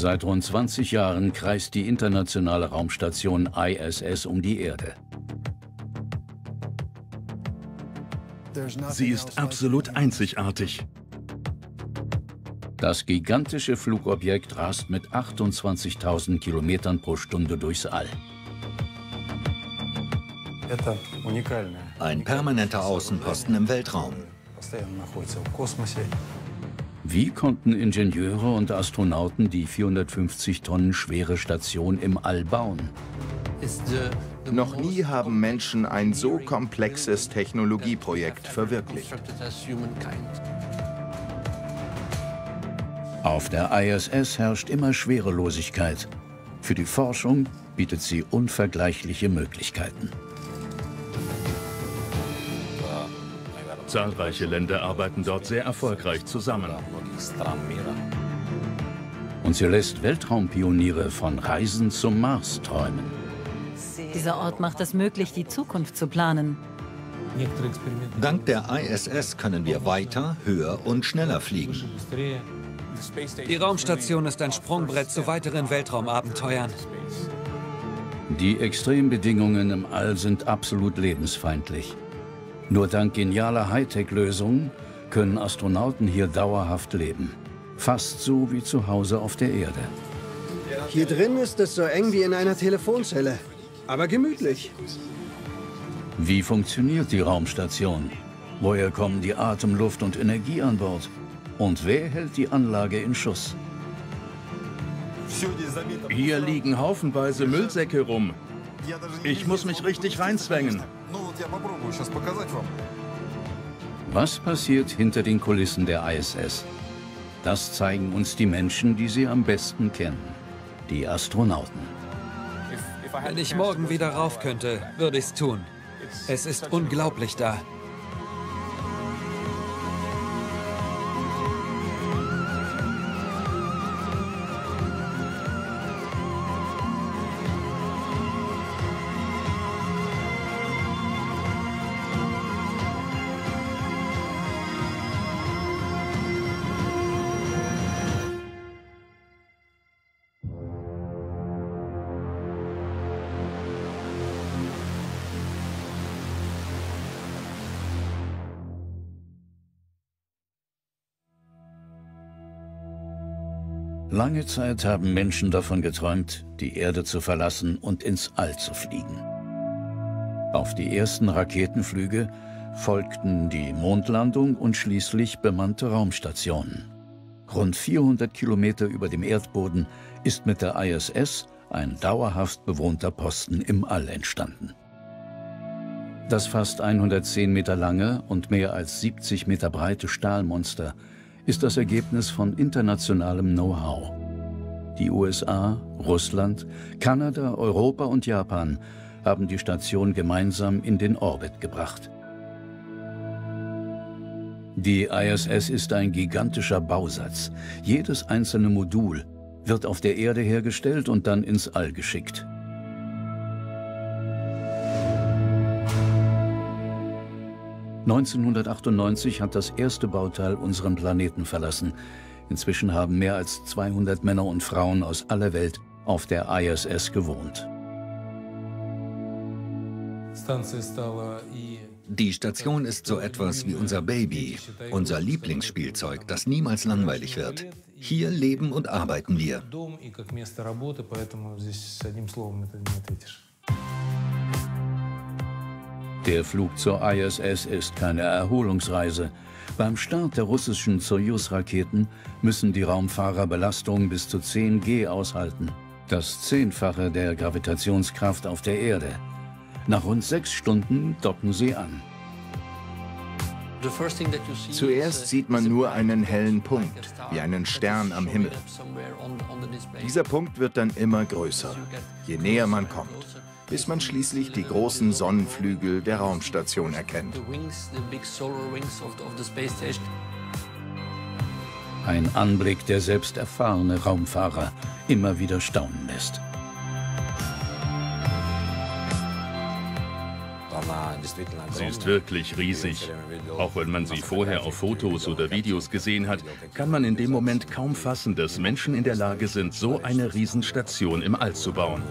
Seit rund 20 Jahren kreist die internationale Raumstation ISS um die Erde. Sie ist absolut einzigartig. Das gigantische Flugobjekt rast mit 28.000 Kilometern pro Stunde durchs All. Ein permanenter Außenposten im Weltraum. Wie konnten Ingenieure und Astronauten die 450 Tonnen schwere Station im All bauen? Noch nie haben Menschen ein so komplexes Technologieprojekt verwirklicht. Auf der ISS herrscht immer Schwerelosigkeit. Für die Forschung bietet sie unvergleichliche Möglichkeiten. Zahlreiche Länder arbeiten dort sehr erfolgreich zusammen. Und sie lässt Weltraumpioniere von Reisen zum Mars träumen. Dieser Ort macht es möglich, die Zukunft zu planen. Dank der ISS können wir weiter, höher und schneller fliegen. Die Raumstation ist ein Sprungbrett zu weiteren Weltraumabenteuern. Die Extrembedingungen im All sind absolut lebensfeindlich. Nur dank genialer Hightech-Lösungen können Astronauten hier dauerhaft leben. Fast so wie zu Hause auf der Erde. Hier drin ist es so eng wie in einer Telefonzelle, aber gemütlich. Wie funktioniert die Raumstation? Woher kommen die Atem, Luft und Energie an Bord? Und wer hält die Anlage in Schuss? Hier liegen haufenweise Müllsäcke rum. Ich muss mich richtig reinzwängen. Was passiert hinter den Kulissen der ISS? Das zeigen uns die Menschen, die sie am besten kennen. Die Astronauten. Wenn ich morgen wieder rauf könnte, würde ich's tun. Es ist unglaublich da. Lange Zeit haben Menschen davon geträumt, die Erde zu verlassen und ins All zu fliegen. Auf die ersten Raketenflüge folgten die Mondlandung und schließlich bemannte Raumstationen. Rund 400 Kilometer über dem Erdboden ist mit der ISS ein dauerhaft bewohnter Posten im All entstanden. Das fast 110 Meter lange und mehr als 70 Meter breite Stahlmonster ist das Ergebnis von internationalem Know-how. Die USA, Russland, Kanada, Europa und Japan haben die Station gemeinsam in den Orbit gebracht. Die ISS ist ein gigantischer Bausatz. Jedes einzelne Modul wird auf der Erde hergestellt und dann ins All geschickt. ...1998 hat das erste Bauteil unseren Planeten verlassen. Inzwischen haben mehr als 200 Männer und Frauen aus aller Welt auf der ISS gewohnt. Die Station ist so etwas wie unser Baby, unser Lieblingsspielzeug, das niemals langweilig wird. Hier leben und arbeiten wir. Der Flug zur ISS ist keine Erholungsreise. Beim Start der russischen Soyuz-Raketen müssen die Raumfahrer Belastungen bis zu 10 G aushalten. Das Zehnfache der Gravitationskraft auf der Erde. Nach rund sechs Stunden docken sie an. Zuerst sieht man nur einen hellen Punkt, wie einen Stern am Himmel. Dieser Punkt wird dann immer größer, je näher man kommt, bis man schließlich die großen Sonnenflügel der Raumstation erkennt. Ein Anblick, der selbst erfahrene Raumfahrer immer wieder staunen lässt. Sie ist wirklich riesig. Auch wenn man sie vorher auf Fotos oder Videos gesehen hat, kann man in dem Moment kaum fassen, dass Menschen in der Lage sind, so eine Riesenstation im All zu bauen.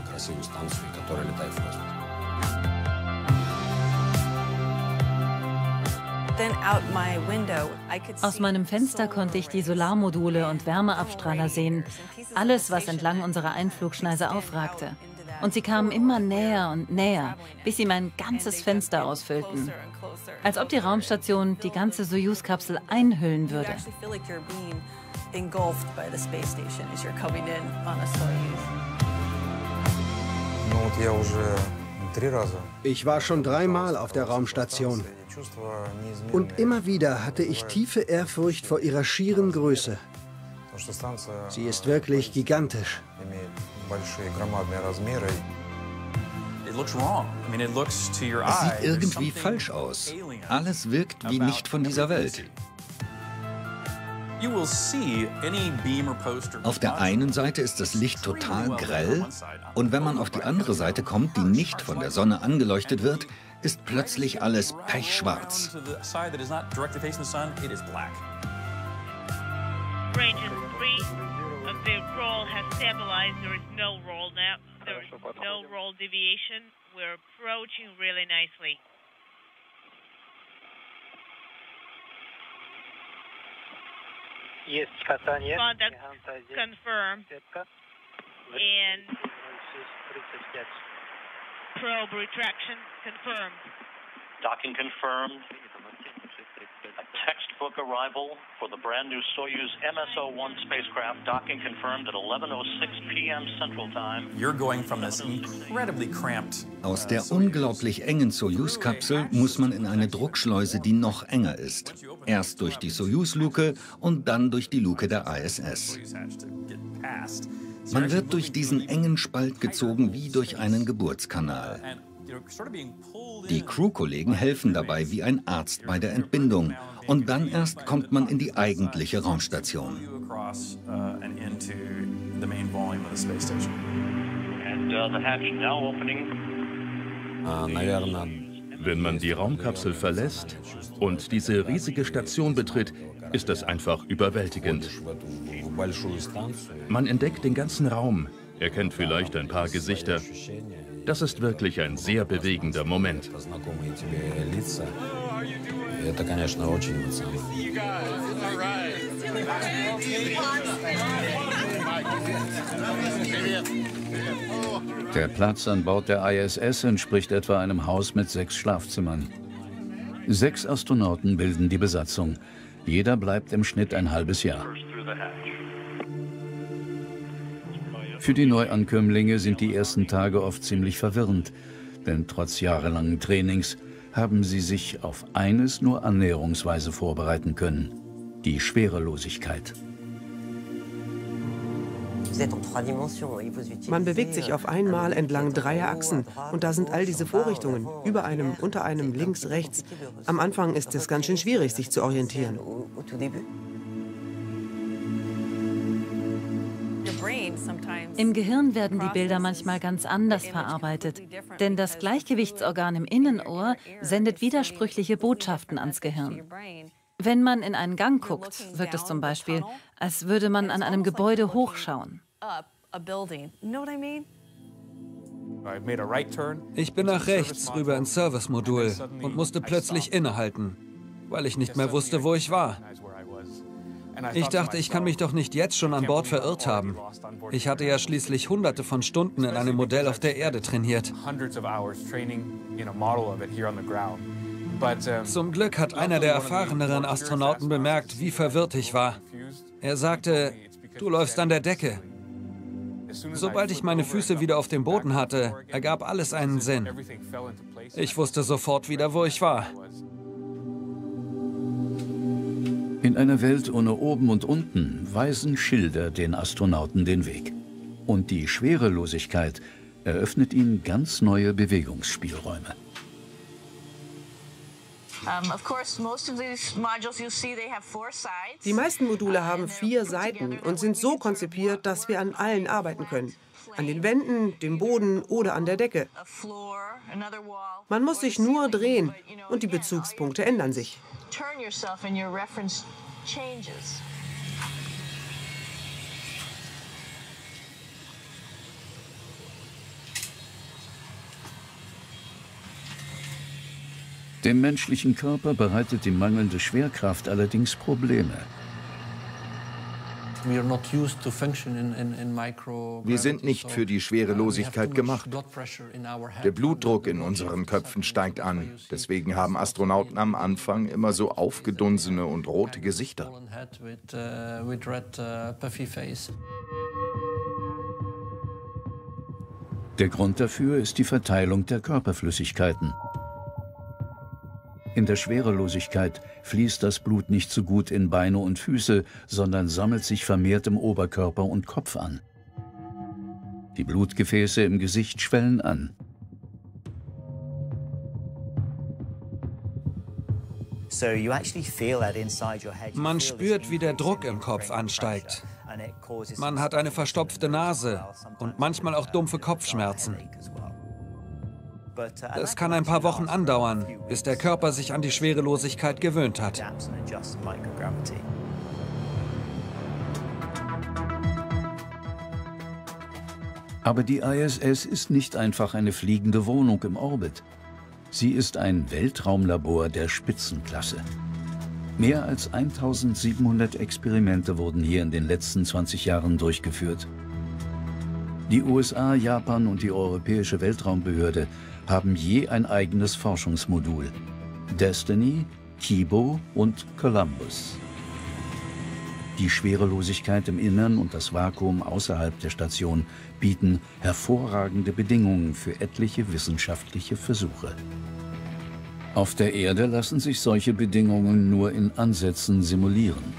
Aus meinem Fenster konnte ich die Solarmodule und Wärmeabstrahler sehen. Alles, was entlang unserer Einflugschneise aufragte. Und sie kamen immer näher und näher, bis sie mein ganzes Fenster ausfüllten. Als ob die Raumstation die ganze Soyuz-Kapsel einhüllen würde. Ich war schon dreimal auf der Raumstation. Und immer wieder hatte ich tiefe Ehrfurcht vor ihrer schieren Größe. Sie ist wirklich gigantisch. Es sieht irgendwie falsch aus. Alles wirkt wie nicht von dieser Welt. Auf der einen Seite ist das Licht total grell und wenn man auf die andere Seite kommt, die nicht von der Sonne angeleuchtet wird, ist plötzlich alles pechschwarz. The roll has stabilized. There is no roll now. There is no roll deviation. We're approaching really nicely. Yes, Contact confirmed. And probe retraction confirmed. Docking confirmed. A textbook arrival for the brand new Soyuz MSO-1 spacecraft. Docking confirmed at 11:06 p.m. Central Time. You're going from this incredibly cramped. Aus der unglaublich engen Soyuz-Kapsel muss man in eine Druckschleuse, die noch enger ist. Erst durch die Soyuz-Luke und dann durch die Luke der ISS. Man wird durch diesen engen Spalt gezogen wie durch einen Geburtskanal. Die Crew-Kollegen helfen dabei wie ein Arzt bei der Entbindung. Und dann erst kommt man in die eigentliche Raumstation. Wenn man die Raumkapsel verlässt und diese riesige Station betritt, ist das einfach überwältigend. Man entdeckt den ganzen Raum, erkennt vielleicht ein paar Gesichter. Das ist wirklich ein sehr bewegender Moment. Der Platz an Bord der ISS entspricht etwa einem Haus mit sechs Schlafzimmern. Sechs Astronauten bilden die Besatzung. Jeder bleibt im Schnitt ein halbes Jahr. Für die Neuankömmlinge sind die ersten Tage oft ziemlich verwirrend, denn trotz jahrelangen Trainings haben sie sich auf eines nur annäherungsweise vorbereiten können, die Schwerelosigkeit. Man bewegt sich auf einmal entlang dreier Achsen und da sind all diese Vorrichtungen, über einem, unter einem, links, rechts. Am Anfang ist es ganz schön schwierig, sich zu orientieren. Im Gehirn werden die Bilder manchmal ganz anders verarbeitet, denn das Gleichgewichtsorgan im Innenohr sendet widersprüchliche Botschaften ans Gehirn. Wenn man in einen Gang guckt, wirkt es zum Beispiel, als würde man an einem Gebäude hochschauen. Ich bin nach rechts rüber ins Service-Modul und musste plötzlich innehalten, weil ich nicht mehr wusste, wo ich war. Ich dachte, ich kann mich doch nicht jetzt schon an Bord verirrt haben. Ich hatte ja schließlich hunderte von Stunden in einem Modell auf der Erde trainiert. Zum Glück hat einer der erfahreneren Astronauten bemerkt, wie verwirrt ich war. Er sagte, du läufst an der Decke. Sobald ich meine Füße wieder auf dem Boden hatte, ergab alles einen Sinn. Ich wusste sofort wieder, wo ich war. In einer Welt ohne oben und unten weisen Schilder den Astronauten den Weg. Und die Schwerelosigkeit eröffnet ihnen ganz neue Bewegungsspielräume. Die meisten Module haben vier Seiten und sind so konzipiert, dass wir an allen arbeiten können. An den Wänden, dem Boden oder an der Decke. Man muss sich nur drehen und die Bezugspunkte ändern sich. Dem menschlichen Körper bereitet die mangelnde Schwerkraft allerdings Probleme. Wir sind nicht für die Schwerelosigkeit gemacht. Der Blutdruck in unseren Köpfen steigt an. Deswegen haben Astronauten am Anfang immer so aufgedunsene und rote Gesichter. Der Grund dafür ist die Verteilung der Körperflüssigkeiten. In der Schwerelosigkeit fließt das Blut nicht so gut in Beine und Füße, sondern sammelt sich vermehrt im Oberkörper und Kopf an. Die Blutgefäße im Gesicht schwellen an. Man spürt, wie der Druck im Kopf ansteigt. Man hat eine verstopfte Nase und manchmal auch dumpfe Kopfschmerzen. Es kann ein paar Wochen andauern, bis der Körper sich an die Schwerelosigkeit gewöhnt hat. Aber die ISS ist nicht einfach eine fliegende Wohnung im Orbit. Sie ist ein Weltraumlabor der Spitzenklasse. Mehr als 1700 Experimente wurden hier in den letzten 20 Jahren durchgeführt. Die USA, Japan und die Europäische Weltraumbehörde haben je ein eigenes Forschungsmodul. Destiny, Kibo und Columbus. Die Schwerelosigkeit im Innern und das Vakuum außerhalb der Station bieten hervorragende Bedingungen für etliche wissenschaftliche Versuche. Auf der Erde lassen sich solche Bedingungen nur in Ansätzen simulieren.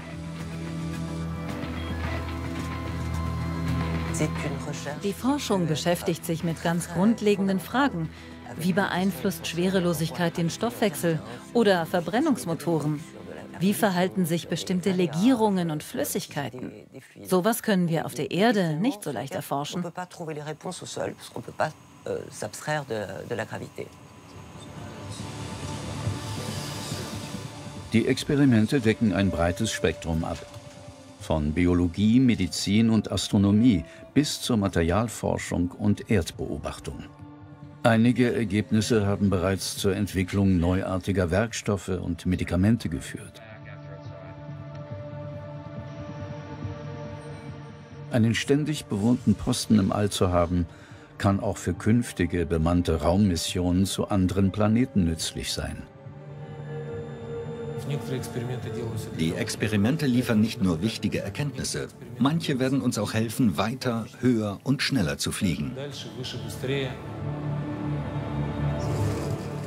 Die Forschung beschäftigt sich mit ganz grundlegenden Fragen. Wie beeinflusst Schwerelosigkeit den Stoffwechsel oder Verbrennungsmotoren? Wie verhalten sich bestimmte Legierungen und Flüssigkeiten? Sowas können wir auf der Erde nicht so leicht erforschen. Die Experimente decken ein breites Spektrum ab. Von Biologie, Medizin und Astronomie bis zur Materialforschung und Erdbeobachtung. Einige Ergebnisse haben bereits zur Entwicklung neuartiger Werkstoffe und Medikamente geführt. Einen ständig bewohnten Posten im All zu haben, kann auch für künftige bemannte Raummissionen zu anderen Planeten nützlich sein. Die Experimente liefern nicht nur wichtige Erkenntnisse, manche werden uns auch helfen, weiter, höher und schneller zu fliegen.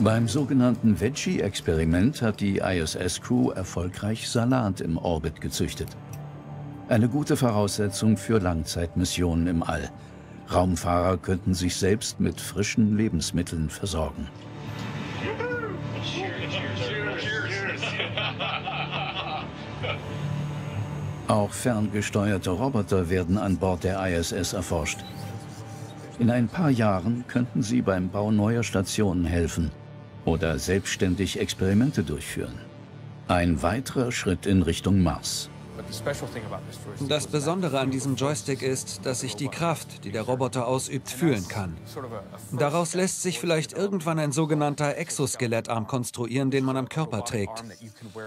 Beim sogenannten Veggie-Experiment hat die ISS-Crew erfolgreich Salat im Orbit gezüchtet. Eine gute Voraussetzung für Langzeitmissionen im All. Raumfahrer könnten sich selbst mit frischen Lebensmitteln versorgen. Auch ferngesteuerte Roboter werden an Bord der ISS erforscht. In ein paar Jahren könnten sie beim Bau neuer Stationen helfen oder selbstständig Experimente durchführen. Ein weiterer Schritt in Richtung Mars. Das Besondere an diesem Joystick ist, dass ich die Kraft, die der Roboter ausübt, fühlen kann. Daraus lässt sich vielleicht irgendwann ein sogenannter Exoskelettarm konstruieren, den man am Körper trägt.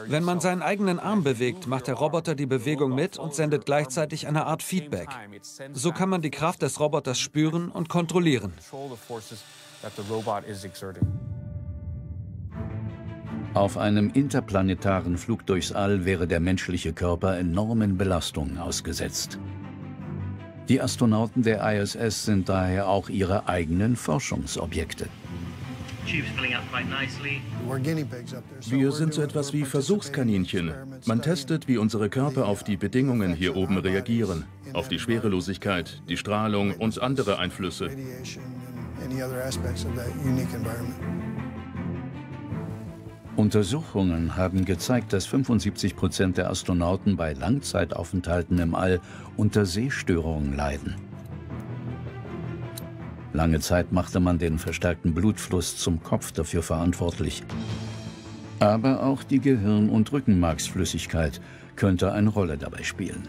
Wenn man seinen eigenen Arm bewegt, macht der Roboter die Bewegung mit und sendet gleichzeitig eine Art Feedback. So kann man die Kraft des Roboters spüren und kontrollieren. Auf einem interplanetaren Flug durchs All wäre der menschliche Körper enormen Belastungen ausgesetzt. Die Astronauten der ISS sind daher auch ihre eigenen Forschungsobjekte. Wir sind so etwas wie Versuchskaninchen. Man testet, wie unsere Körper auf die Bedingungen hier oben reagieren, auf die Schwerelosigkeit, die Strahlung und andere Untersuchungen haben gezeigt, dass 75 Prozent der Astronauten bei Langzeitaufenthalten im All unter Sehstörungen leiden. Lange Zeit machte man den verstärkten Blutfluss zum Kopf dafür verantwortlich. Aber auch die Gehirn- und Rückenmarksflüssigkeit könnte eine Rolle dabei spielen.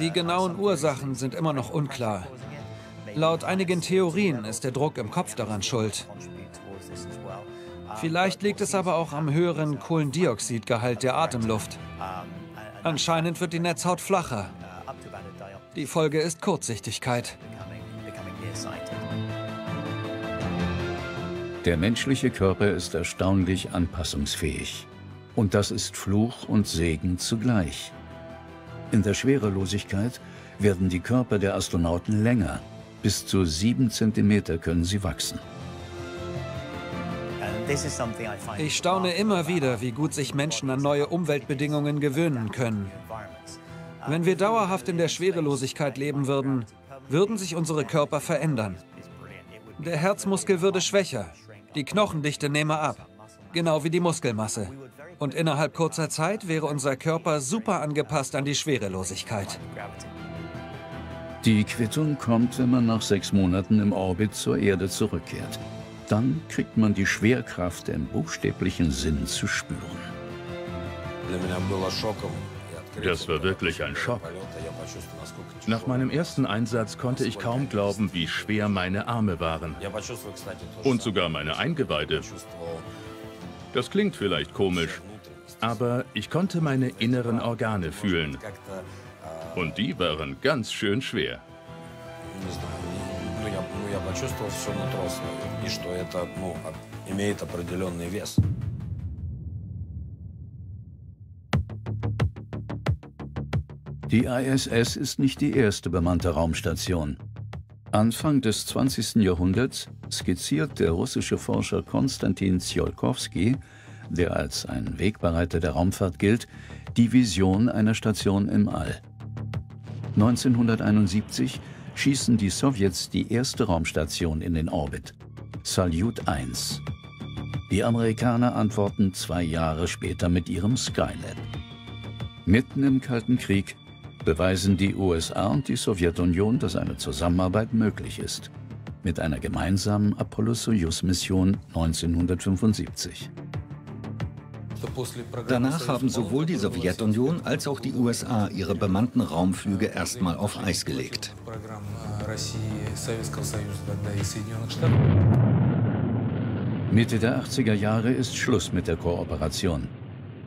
Die genauen Ursachen sind immer noch unklar. Laut einigen Theorien ist der Druck im Kopf daran schuld. Vielleicht liegt es aber auch am höheren Kohlendioxidgehalt der Atemluft. Anscheinend wird die Netzhaut flacher. Die Folge ist Kurzsichtigkeit. Der menschliche Körper ist erstaunlich anpassungsfähig. Und das ist Fluch und Segen zugleich. In der Schwerelosigkeit werden die Körper der Astronauten länger. Bis zu sieben Zentimeter können sie wachsen. Ich staune immer wieder, wie gut sich Menschen an neue Umweltbedingungen gewöhnen können. Wenn wir dauerhaft in der Schwerelosigkeit leben würden, würden sich unsere Körper verändern. Der Herzmuskel würde schwächer, die Knochendichte nehme ab, genau wie die Muskelmasse. Und innerhalb kurzer Zeit wäre unser Körper super angepasst an die Schwerelosigkeit. Die Quittung kommt, wenn man nach sechs Monaten im Orbit zur Erde zurückkehrt. Dann kriegt man die Schwerkraft im buchstäblichen Sinn zu spüren. Das war wirklich ein Schock. Nach meinem ersten Einsatz konnte ich kaum glauben, wie schwer meine Arme waren. Und sogar meine Eingeweide. Das klingt vielleicht komisch, aber ich konnte meine inneren Organe fühlen. Und die waren ganz schön schwer. Die ISS ist nicht die erste bemannte Raumstation. Anfang des 20. Jahrhunderts skizziert der russische Forscher Konstantin Tsiolkovsky, der als ein Wegbereiter der Raumfahrt gilt, die Vision einer Station im All. 1971 schießen die Sowjets die erste Raumstation in den Orbit, Salyut 1. Die Amerikaner antworten zwei Jahre später mit ihrem Skylab. Mitten im Kalten Krieg beweisen die USA und die Sowjetunion, dass eine Zusammenarbeit möglich ist. Mit einer gemeinsamen Apollo-Soyuz-Mission 1975. Danach haben sowohl die Sowjetunion als auch die USA ihre bemannten Raumflüge erstmal auf Eis gelegt. Mitte der 80er Jahre ist Schluss mit der Kooperation.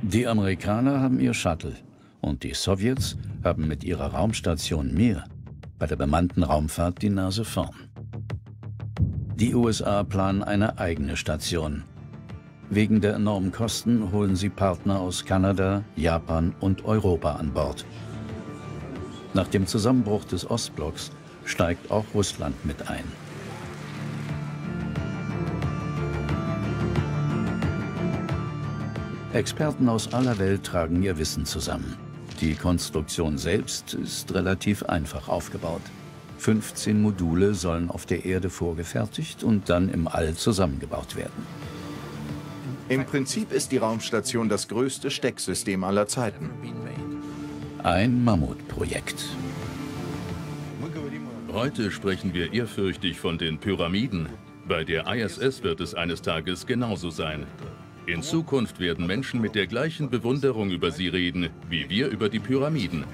Die Amerikaner haben ihr Shuttle und die Sowjets haben mit ihrer Raumstation Mir bei der bemannten Raumfahrt die Nase vorn. Die USA planen eine eigene Station, Wegen der enormen Kosten holen sie Partner aus Kanada, Japan und Europa an Bord. Nach dem Zusammenbruch des Ostblocks steigt auch Russland mit ein. Experten aus aller Welt tragen ihr Wissen zusammen. Die Konstruktion selbst ist relativ einfach aufgebaut. 15 Module sollen auf der Erde vorgefertigt und dann im All zusammengebaut werden. Im Prinzip ist die Raumstation das größte Stecksystem aller Zeiten. Ein Mammutprojekt. Heute sprechen wir ehrfürchtig von den Pyramiden. Bei der ISS wird es eines Tages genauso sein. In Zukunft werden Menschen mit der gleichen Bewunderung über sie reden, wie wir über die Pyramiden.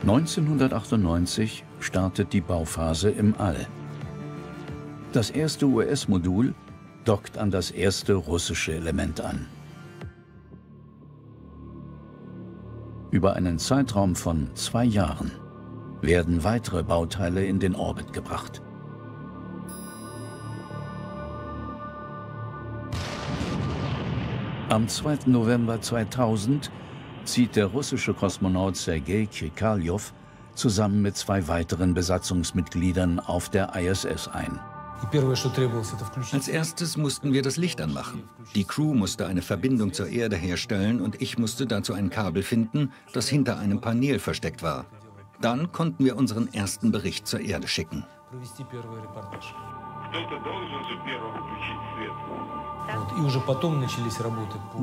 1998 startet die Bauphase im All. Das erste US-Modul dockt an das erste russische Element an. Über einen Zeitraum von zwei Jahren werden weitere Bauteile in den Orbit gebracht. Am 2. November 2000 zieht der russische Kosmonaut Sergei Krikaljov zusammen mit zwei weiteren Besatzungsmitgliedern auf der ISS ein. Als erstes mussten wir das Licht anmachen. Die Crew musste eine Verbindung zur Erde herstellen und ich musste dazu ein Kabel finden, das hinter einem Panel versteckt war. Dann konnten wir unseren ersten Bericht zur Erde schicken.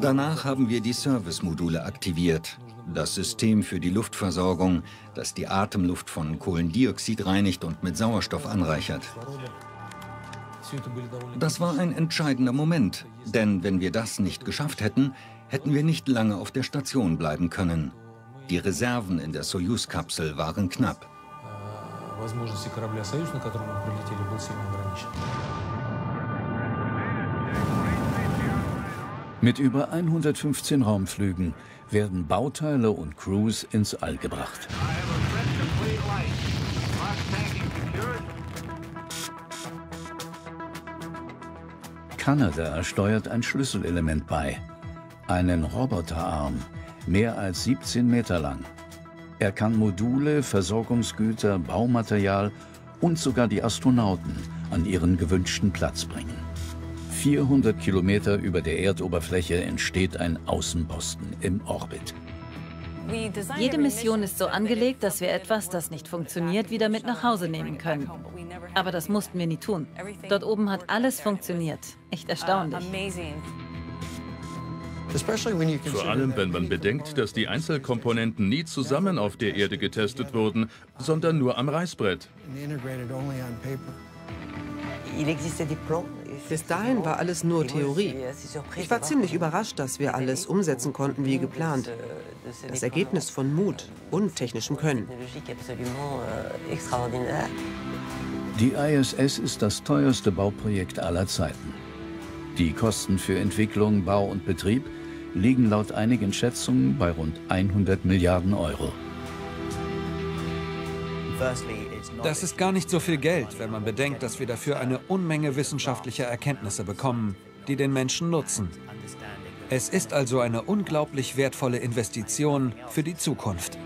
Danach haben wir die Service-Module aktiviert. Das System für die Luftversorgung, das die Atemluft von Kohlendioxid reinigt und mit Sauerstoff anreichert. Das war ein entscheidender Moment, denn wenn wir das nicht geschafft hätten, hätten wir nicht lange auf der Station bleiben können. Die Reserven in der Soyuz-Kapsel waren knapp. Mit über 115 Raumflügen werden Bauteile und Crews ins All gebracht. Kanada steuert ein Schlüsselelement bei. Einen Roboterarm, mehr als 17 Meter lang. Er kann Module, Versorgungsgüter, Baumaterial und sogar die Astronauten an ihren gewünschten Platz bringen. 400 Kilometer über der Erdoberfläche entsteht ein Außenposten im Orbit. Jede Mission ist so angelegt, dass wir etwas, das nicht funktioniert, wieder mit nach Hause nehmen können. Aber das mussten wir nie tun. Dort oben hat alles funktioniert. Echt erstaunlich. Vor allem, wenn man bedenkt, dass die Einzelkomponenten nie zusammen auf der Erde getestet wurden, sondern nur am Reißbrett. Bis dahin war alles nur Theorie. Ich war ziemlich überrascht, dass wir alles umsetzen konnten wie geplant. Das Ergebnis von Mut und technischem Können. Die ISS ist das teuerste Bauprojekt aller Zeiten. Die Kosten für Entwicklung, Bau und Betrieb liegen laut einigen Schätzungen bei rund 100 Milliarden Euro. Das ist gar nicht so viel Geld, wenn man bedenkt, dass wir dafür eine Unmenge wissenschaftlicher Erkenntnisse bekommen, die den Menschen nutzen. Es ist also eine unglaublich wertvolle Investition für die Zukunft.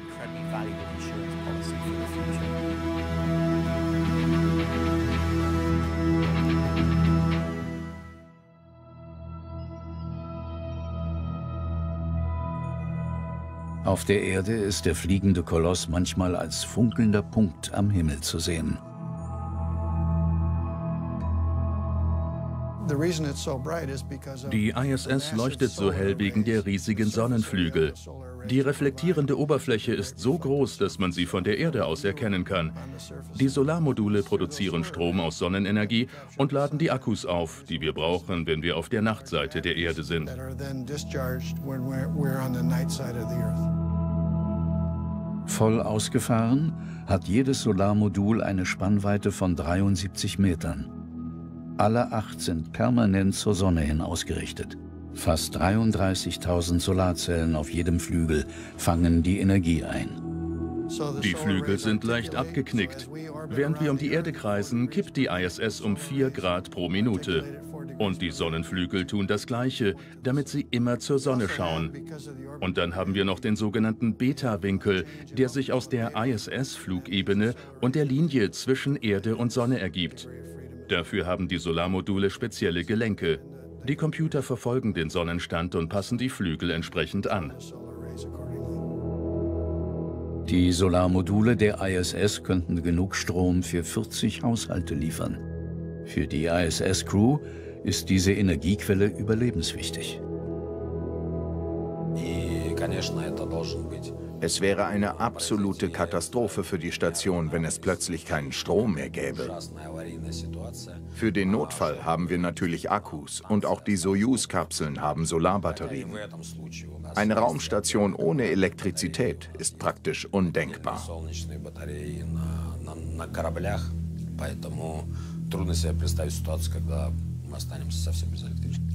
Auf der Erde ist der fliegende Koloss manchmal als funkelnder Punkt am Himmel zu sehen. Die ISS leuchtet so hell wegen der riesigen Sonnenflügel. Die reflektierende Oberfläche ist so groß, dass man sie von der Erde aus erkennen kann. Die Solarmodule produzieren Strom aus Sonnenenergie und laden die Akkus auf, die wir brauchen, wenn wir auf der Nachtseite der Erde sind. Voll ausgefahren hat jedes Solarmodul eine Spannweite von 73 Metern. Alle acht sind permanent zur Sonne hin ausgerichtet. Fast 33.000 Solarzellen auf jedem Flügel fangen die Energie ein. Die Flügel sind leicht abgeknickt. Während wir um die Erde kreisen, kippt die ISS um 4 Grad pro Minute. Und die Sonnenflügel tun das Gleiche, damit sie immer zur Sonne schauen. Und dann haben wir noch den sogenannten Beta-Winkel, der sich aus der ISS-Flugebene und der Linie zwischen Erde und Sonne ergibt. Dafür haben die Solarmodule spezielle Gelenke. Die Computer verfolgen den Sonnenstand und passen die Flügel entsprechend an. Die Solarmodule der ISS könnten genug Strom für 40 Haushalte liefern. Für die ISS-Crew ist diese Energiequelle überlebenswichtig. Es wäre eine absolute Katastrophe für die Station, wenn es plötzlich keinen Strom mehr gäbe. Für den Notfall haben wir natürlich Akkus und auch die Soyuz-Kapseln haben Solarbatterien. Eine Raumstation ohne Elektrizität ist praktisch undenkbar. Трудно себе представить ситуацию, когда мы останемся совсем без электричества.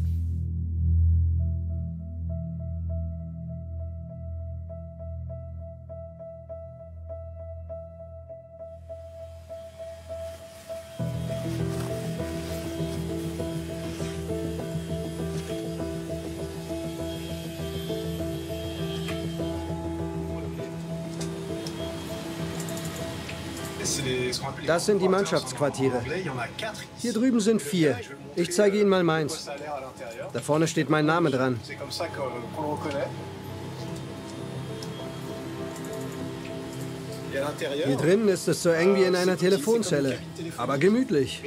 Das sind die Mannschaftsquartiere. Hier drüben sind vier. Ich zeige Ihnen mal meins. Da vorne steht mein Name dran. Hier drinnen ist es so eng wie in einer Telefonzelle, aber gemütlich.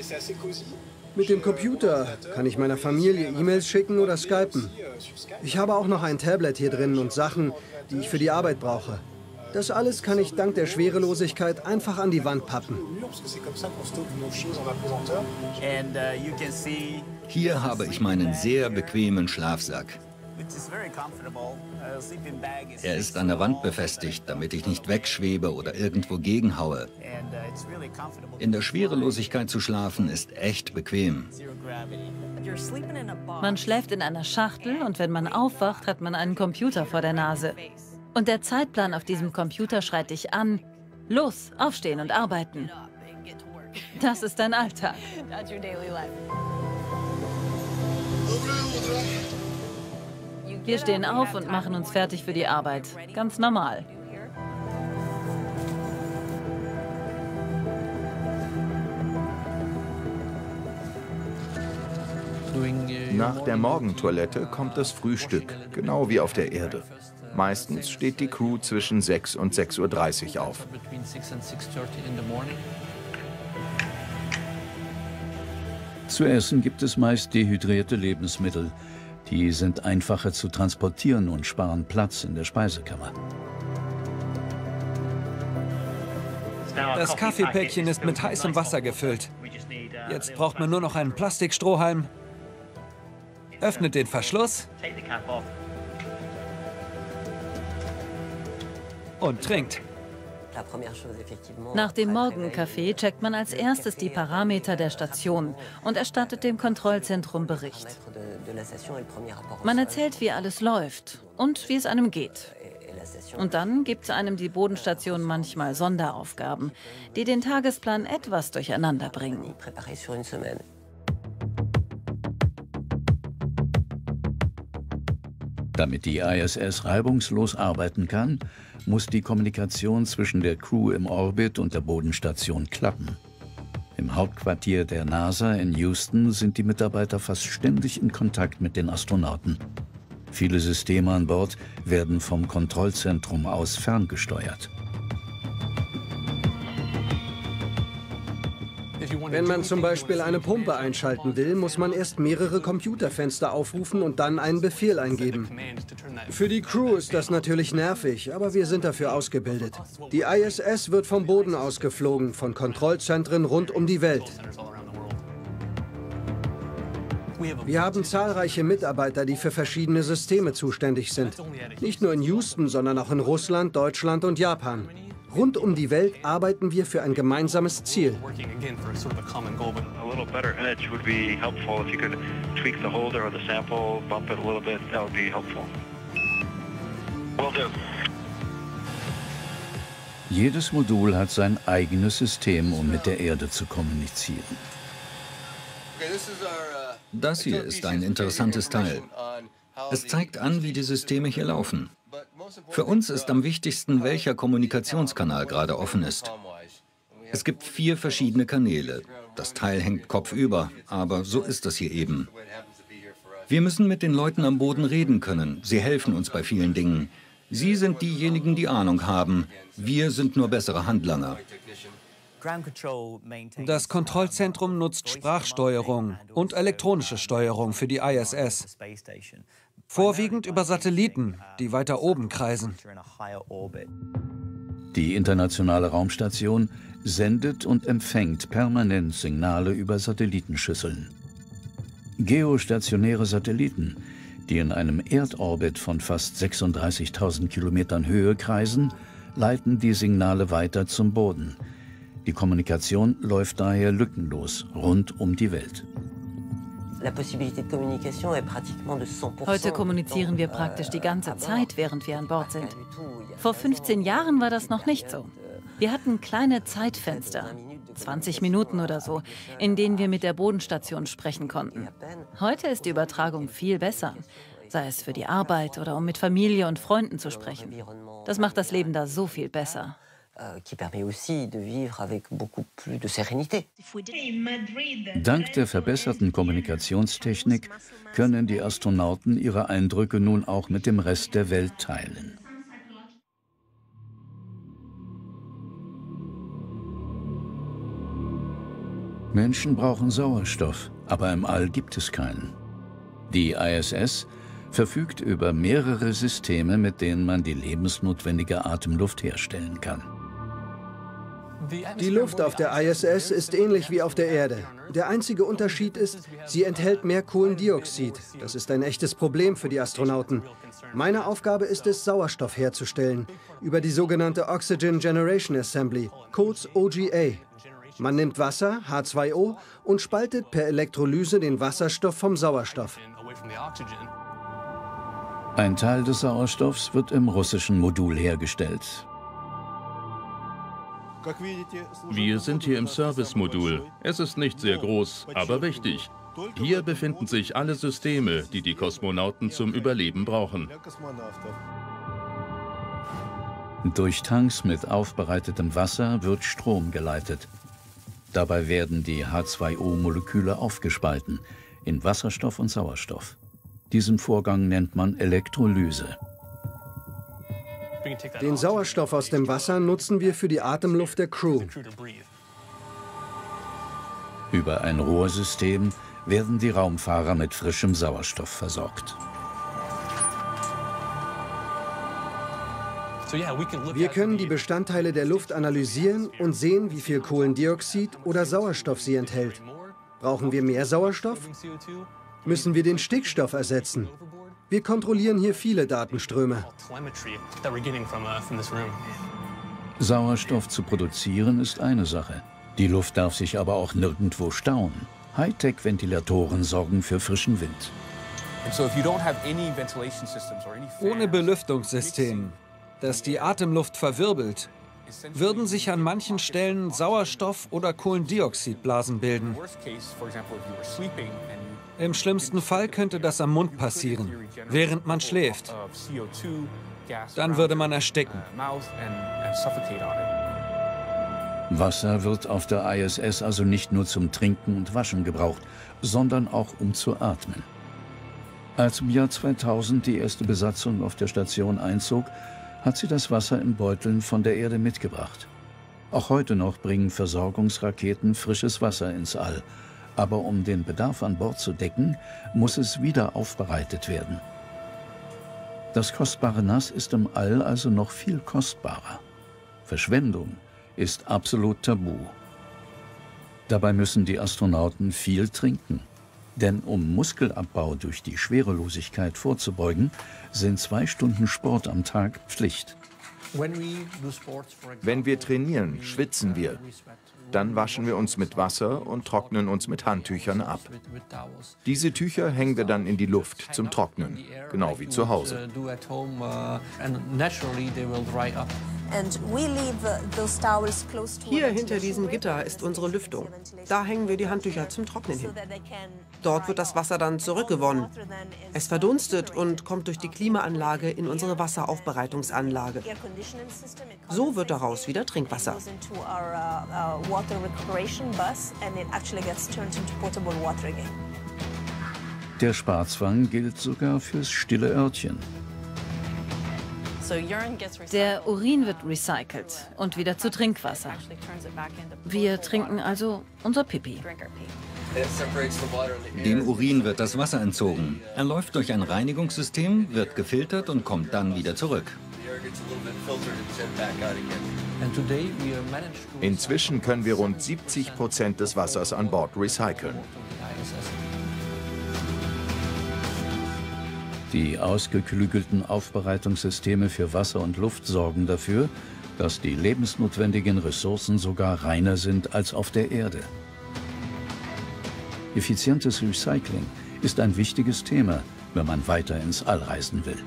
Mit dem Computer kann ich meiner Familie E-Mails schicken oder skypen. Ich habe auch noch ein Tablet hier drin und Sachen, die ich für die Arbeit brauche. Das alles kann ich dank der Schwerelosigkeit einfach an die Wand pappen. Hier habe ich meinen sehr bequemen Schlafsack. Er ist an der Wand befestigt, damit ich nicht wegschwebe oder irgendwo gegenhaue. In der Schwerelosigkeit zu schlafen ist echt bequem. Man schläft in einer Schachtel und wenn man aufwacht, hat man einen Computer vor der Nase. Und der Zeitplan auf diesem Computer schreit dich an, los, aufstehen und arbeiten. Das ist dein Alltag. Wir stehen auf und machen uns fertig für die Arbeit. Ganz normal. Nach der Morgentoilette kommt das Frühstück, genau wie auf der Erde. Meistens steht die Crew zwischen 6 und 6.30 Uhr auf. Zu essen gibt es meist dehydrierte Lebensmittel. Die sind einfacher zu transportieren und sparen Platz in der Speisekammer. Das Kaffeepäckchen ist mit heißem Wasser gefüllt. Jetzt braucht man nur noch einen Plastikstrohhalm. Öffnet den Verschluss und trinkt. Nach dem Morgenkaffee checkt man als erstes die Parameter der Station und erstattet dem Kontrollzentrum Bericht. Man erzählt, wie alles läuft und wie es einem geht. Und dann gibt es einem die Bodenstation manchmal Sonderaufgaben, die den Tagesplan etwas durcheinander bringen. Damit die ISS reibungslos arbeiten kann, muss die Kommunikation zwischen der Crew im Orbit und der Bodenstation klappen. Im Hauptquartier der NASA in Houston sind die Mitarbeiter fast ständig in Kontakt mit den Astronauten. Viele Systeme an Bord werden vom Kontrollzentrum aus ferngesteuert. Wenn man zum Beispiel eine Pumpe einschalten will, muss man erst mehrere Computerfenster aufrufen und dann einen Befehl eingeben. Für die Crew ist das natürlich nervig, aber wir sind dafür ausgebildet. Die ISS wird vom Boden aus geflogen, von Kontrollzentren rund um die Welt. Wir haben zahlreiche Mitarbeiter, die für verschiedene Systeme zuständig sind. Nicht nur in Houston, sondern auch in Russland, Deutschland und Japan. Rund um die Welt arbeiten wir für ein gemeinsames Ziel. Jedes Modul hat sein eigenes System, um mit der Erde zu kommunizieren. Das hier ist ein interessantes Teil. Es zeigt an, wie die Systeme hier laufen. Für uns ist am wichtigsten, welcher Kommunikationskanal gerade offen ist. Es gibt vier verschiedene Kanäle. Das Teil hängt kopfüber, aber so ist das hier eben. Wir müssen mit den Leuten am Boden reden können. Sie helfen uns bei vielen Dingen. Sie sind diejenigen, die Ahnung haben. Wir sind nur bessere Handlanger. Das Kontrollzentrum nutzt Sprachsteuerung und elektronische Steuerung für die ISS. Vorwiegend über Satelliten, die weiter oben kreisen. Die internationale Raumstation sendet und empfängt permanent Signale über Satellitenschüsseln. Geostationäre Satelliten, die in einem Erdorbit von fast 36.000 Kilometern Höhe kreisen, leiten die Signale weiter zum Boden. Die Kommunikation läuft daher lückenlos rund um die Welt. Heute kommunizieren wir praktisch die ganze Zeit, während wir an Bord sind. Vor 15 Jahren war das noch nicht so. Wir hatten kleine Zeitfenster, 20 Minuten oder so, in denen wir mit der Bodenstation sprechen konnten. Heute ist die Übertragung viel besser, sei es für die Arbeit oder um mit Familie und Freunden zu sprechen. Das macht das Leben da so viel besser. Dank der verbesserten Kommunikationstechnik können die Astronauten ihre Eindrücke nun auch mit dem Rest der Welt teilen. Menschen brauchen Sauerstoff, aber im All gibt es keinen. Die ISS verfügt über mehrere Systeme, mit denen man die lebensnotwendige Atemluft herstellen kann. Die Luft auf der ISS ist ähnlich wie auf der Erde. Der einzige Unterschied ist, sie enthält mehr Kohlendioxid. Das ist ein echtes Problem für die Astronauten. Meine Aufgabe ist es, Sauerstoff herzustellen, über die sogenannte Oxygen Generation Assembly, kurz OGA. Man nimmt Wasser, H2O, und spaltet per Elektrolyse den Wasserstoff vom Sauerstoff. Ein Teil des Sauerstoffs wird im russischen Modul hergestellt. Wir sind hier im Service-Modul. Es ist nicht sehr groß, aber wichtig. Hier befinden sich alle Systeme, die die Kosmonauten zum Überleben brauchen. Durch Tanks mit aufbereitetem Wasser wird Strom geleitet. Dabei werden die H2O-Moleküle aufgespalten in Wasserstoff und Sauerstoff. Diesen Vorgang nennt man Elektrolyse. Den Sauerstoff aus dem Wasser nutzen wir für die Atemluft der Crew. Über ein Rohrsystem werden die Raumfahrer mit frischem Sauerstoff versorgt. Wir können die Bestandteile der Luft analysieren und sehen, wie viel Kohlendioxid oder Sauerstoff sie enthält. Brauchen wir mehr Sauerstoff? Müssen wir den Stickstoff ersetzen? Wir kontrollieren hier viele Datenströme. Sauerstoff zu produzieren ist eine Sache. Die Luft darf sich aber auch nirgendwo stauen. Hightech-Ventilatoren sorgen für frischen Wind. Ohne Belüftungssystem, das die Atemluft verwirbelt, würden sich an manchen Stellen Sauerstoff- oder Kohlendioxidblasen bilden. Im schlimmsten Fall könnte das am Mund passieren, während man schläft. Dann würde man ersticken. Wasser wird auf der ISS also nicht nur zum Trinken und Waschen gebraucht, sondern auch um zu atmen. Als im Jahr 2000 die erste Besatzung auf der Station einzog, hat sie das Wasser in Beuteln von der Erde mitgebracht. Auch heute noch bringen Versorgungsraketen frisches Wasser ins All aber um den Bedarf an Bord zu decken, muss es wieder aufbereitet werden. Das kostbare Nass ist im All also noch viel kostbarer. Verschwendung ist absolut tabu. Dabei müssen die Astronauten viel trinken. Denn um Muskelabbau durch die Schwerelosigkeit vorzubeugen, sind zwei Stunden Sport am Tag Pflicht. Wenn wir trainieren, schwitzen wir. Dann waschen wir uns mit Wasser und trocknen uns mit Handtüchern ab. Diese Tücher hängen wir dann in die Luft zum Trocknen, genau wie zu Hause. Hier hinter diesem Gitter ist unsere Lüftung. Da hängen wir die Handtücher zum Trocknen hin. Dort wird das Wasser dann zurückgewonnen. Es verdunstet und kommt durch die Klimaanlage in unsere Wasseraufbereitungsanlage. So wird daraus wieder Trinkwasser. Der Sparzwang gilt sogar fürs stille Örtchen. Der Urin wird recycelt und wieder zu Trinkwasser. Wir trinken also unser Pipi. Dem Urin wird das Wasser entzogen. Er läuft durch ein Reinigungssystem, wird gefiltert und kommt dann wieder zurück. Inzwischen können wir rund 70 Prozent des Wassers an Bord recyceln. Die ausgeklügelten Aufbereitungssysteme für Wasser und Luft sorgen dafür, dass die lebensnotwendigen Ressourcen sogar reiner sind als auf der Erde. Effizientes Recycling ist ein wichtiges Thema, wenn man weiter ins All reisen will.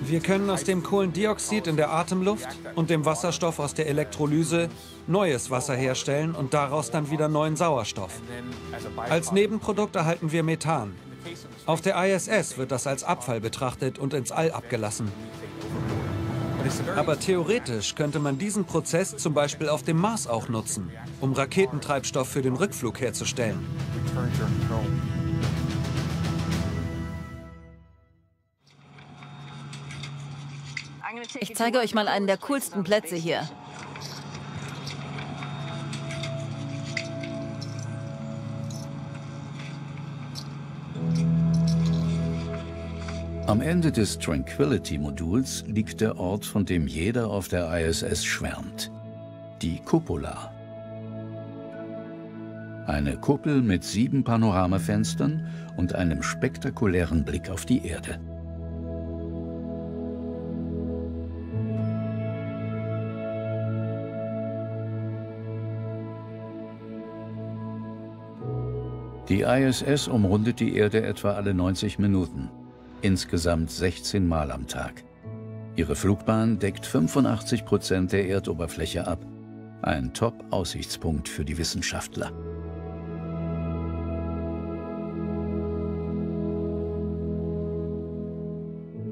Wir können aus dem Kohlendioxid in der Atemluft und dem Wasserstoff aus der Elektrolyse neues Wasser herstellen und daraus dann wieder neuen Sauerstoff. Als Nebenprodukt erhalten wir Methan. Auf der ISS wird das als Abfall betrachtet und ins All abgelassen. Aber theoretisch könnte man diesen Prozess zum Beispiel auf dem Mars auch nutzen, um Raketentreibstoff für den Rückflug herzustellen. Ich zeige euch mal einen der coolsten Plätze hier. Am Ende des Tranquility-Moduls liegt der Ort, von dem jeder auf der ISS schwärmt. Die Cupola. Eine Kuppel mit sieben Panoramafenstern und einem spektakulären Blick auf die Erde. Die ISS umrundet die Erde etwa alle 90 Minuten, insgesamt 16 Mal am Tag. Ihre Flugbahn deckt 85 Prozent der Erdoberfläche ab. Ein Top-Aussichtspunkt für die Wissenschaftler.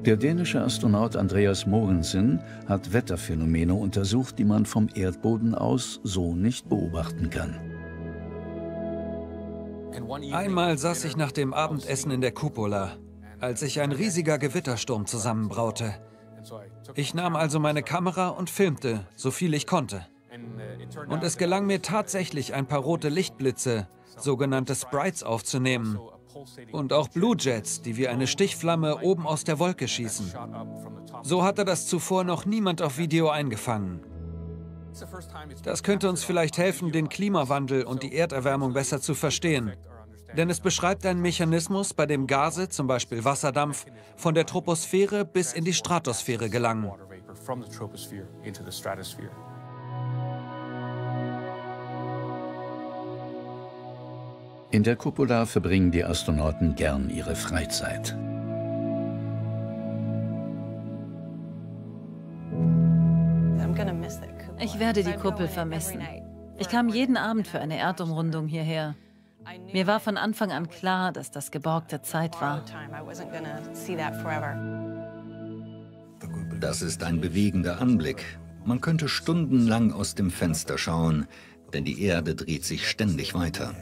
Der dänische Astronaut Andreas Mogensen hat Wetterphänomene untersucht, die man vom Erdboden aus so nicht beobachten kann. Einmal saß ich nach dem Abendessen in der Cupola, als sich ein riesiger Gewittersturm zusammenbraute. Ich nahm also meine Kamera und filmte, so viel ich konnte. Und es gelang mir tatsächlich, ein paar rote Lichtblitze, sogenannte Sprites, aufzunehmen. Und auch Blue Jets, die wie eine Stichflamme oben aus der Wolke schießen. So hatte das zuvor noch niemand auf Video eingefangen. Das könnte uns vielleicht helfen, den Klimawandel und die Erderwärmung besser zu verstehen. Denn es beschreibt einen Mechanismus, bei dem Gase, zum Beispiel Wasserdampf, von der Troposphäre bis in die Stratosphäre gelangen. In der Cupola verbringen die Astronauten gern ihre Freizeit. Ich werde die Kuppel vermissen. Ich kam jeden Abend für eine Erdumrundung hierher. Mir war von Anfang an klar, dass das geborgte Zeit war. Das ist ein bewegender Anblick. Man könnte stundenlang aus dem Fenster schauen, denn die Erde dreht sich ständig weiter.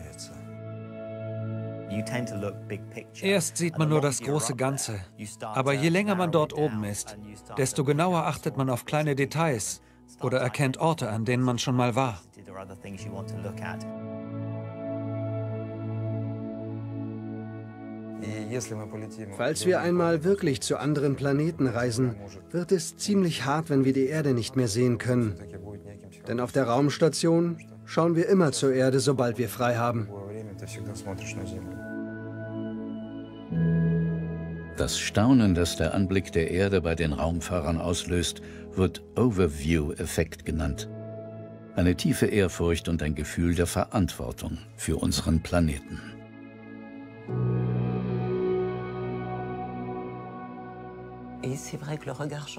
Erst sieht man nur das große Ganze. Aber je länger man dort oben ist, desto genauer achtet man auf kleine Details, oder erkennt Orte, an denen man schon mal war. Falls wir einmal wirklich zu anderen Planeten reisen, wird es ziemlich hart, wenn wir die Erde nicht mehr sehen können. Denn auf der Raumstation schauen wir immer zur Erde, sobald wir frei haben. Das Staunen, das der Anblick der Erde bei den Raumfahrern auslöst, wird Overview-Effekt genannt. Eine tiefe Ehrfurcht und ein Gefühl der Verantwortung für unseren Planeten.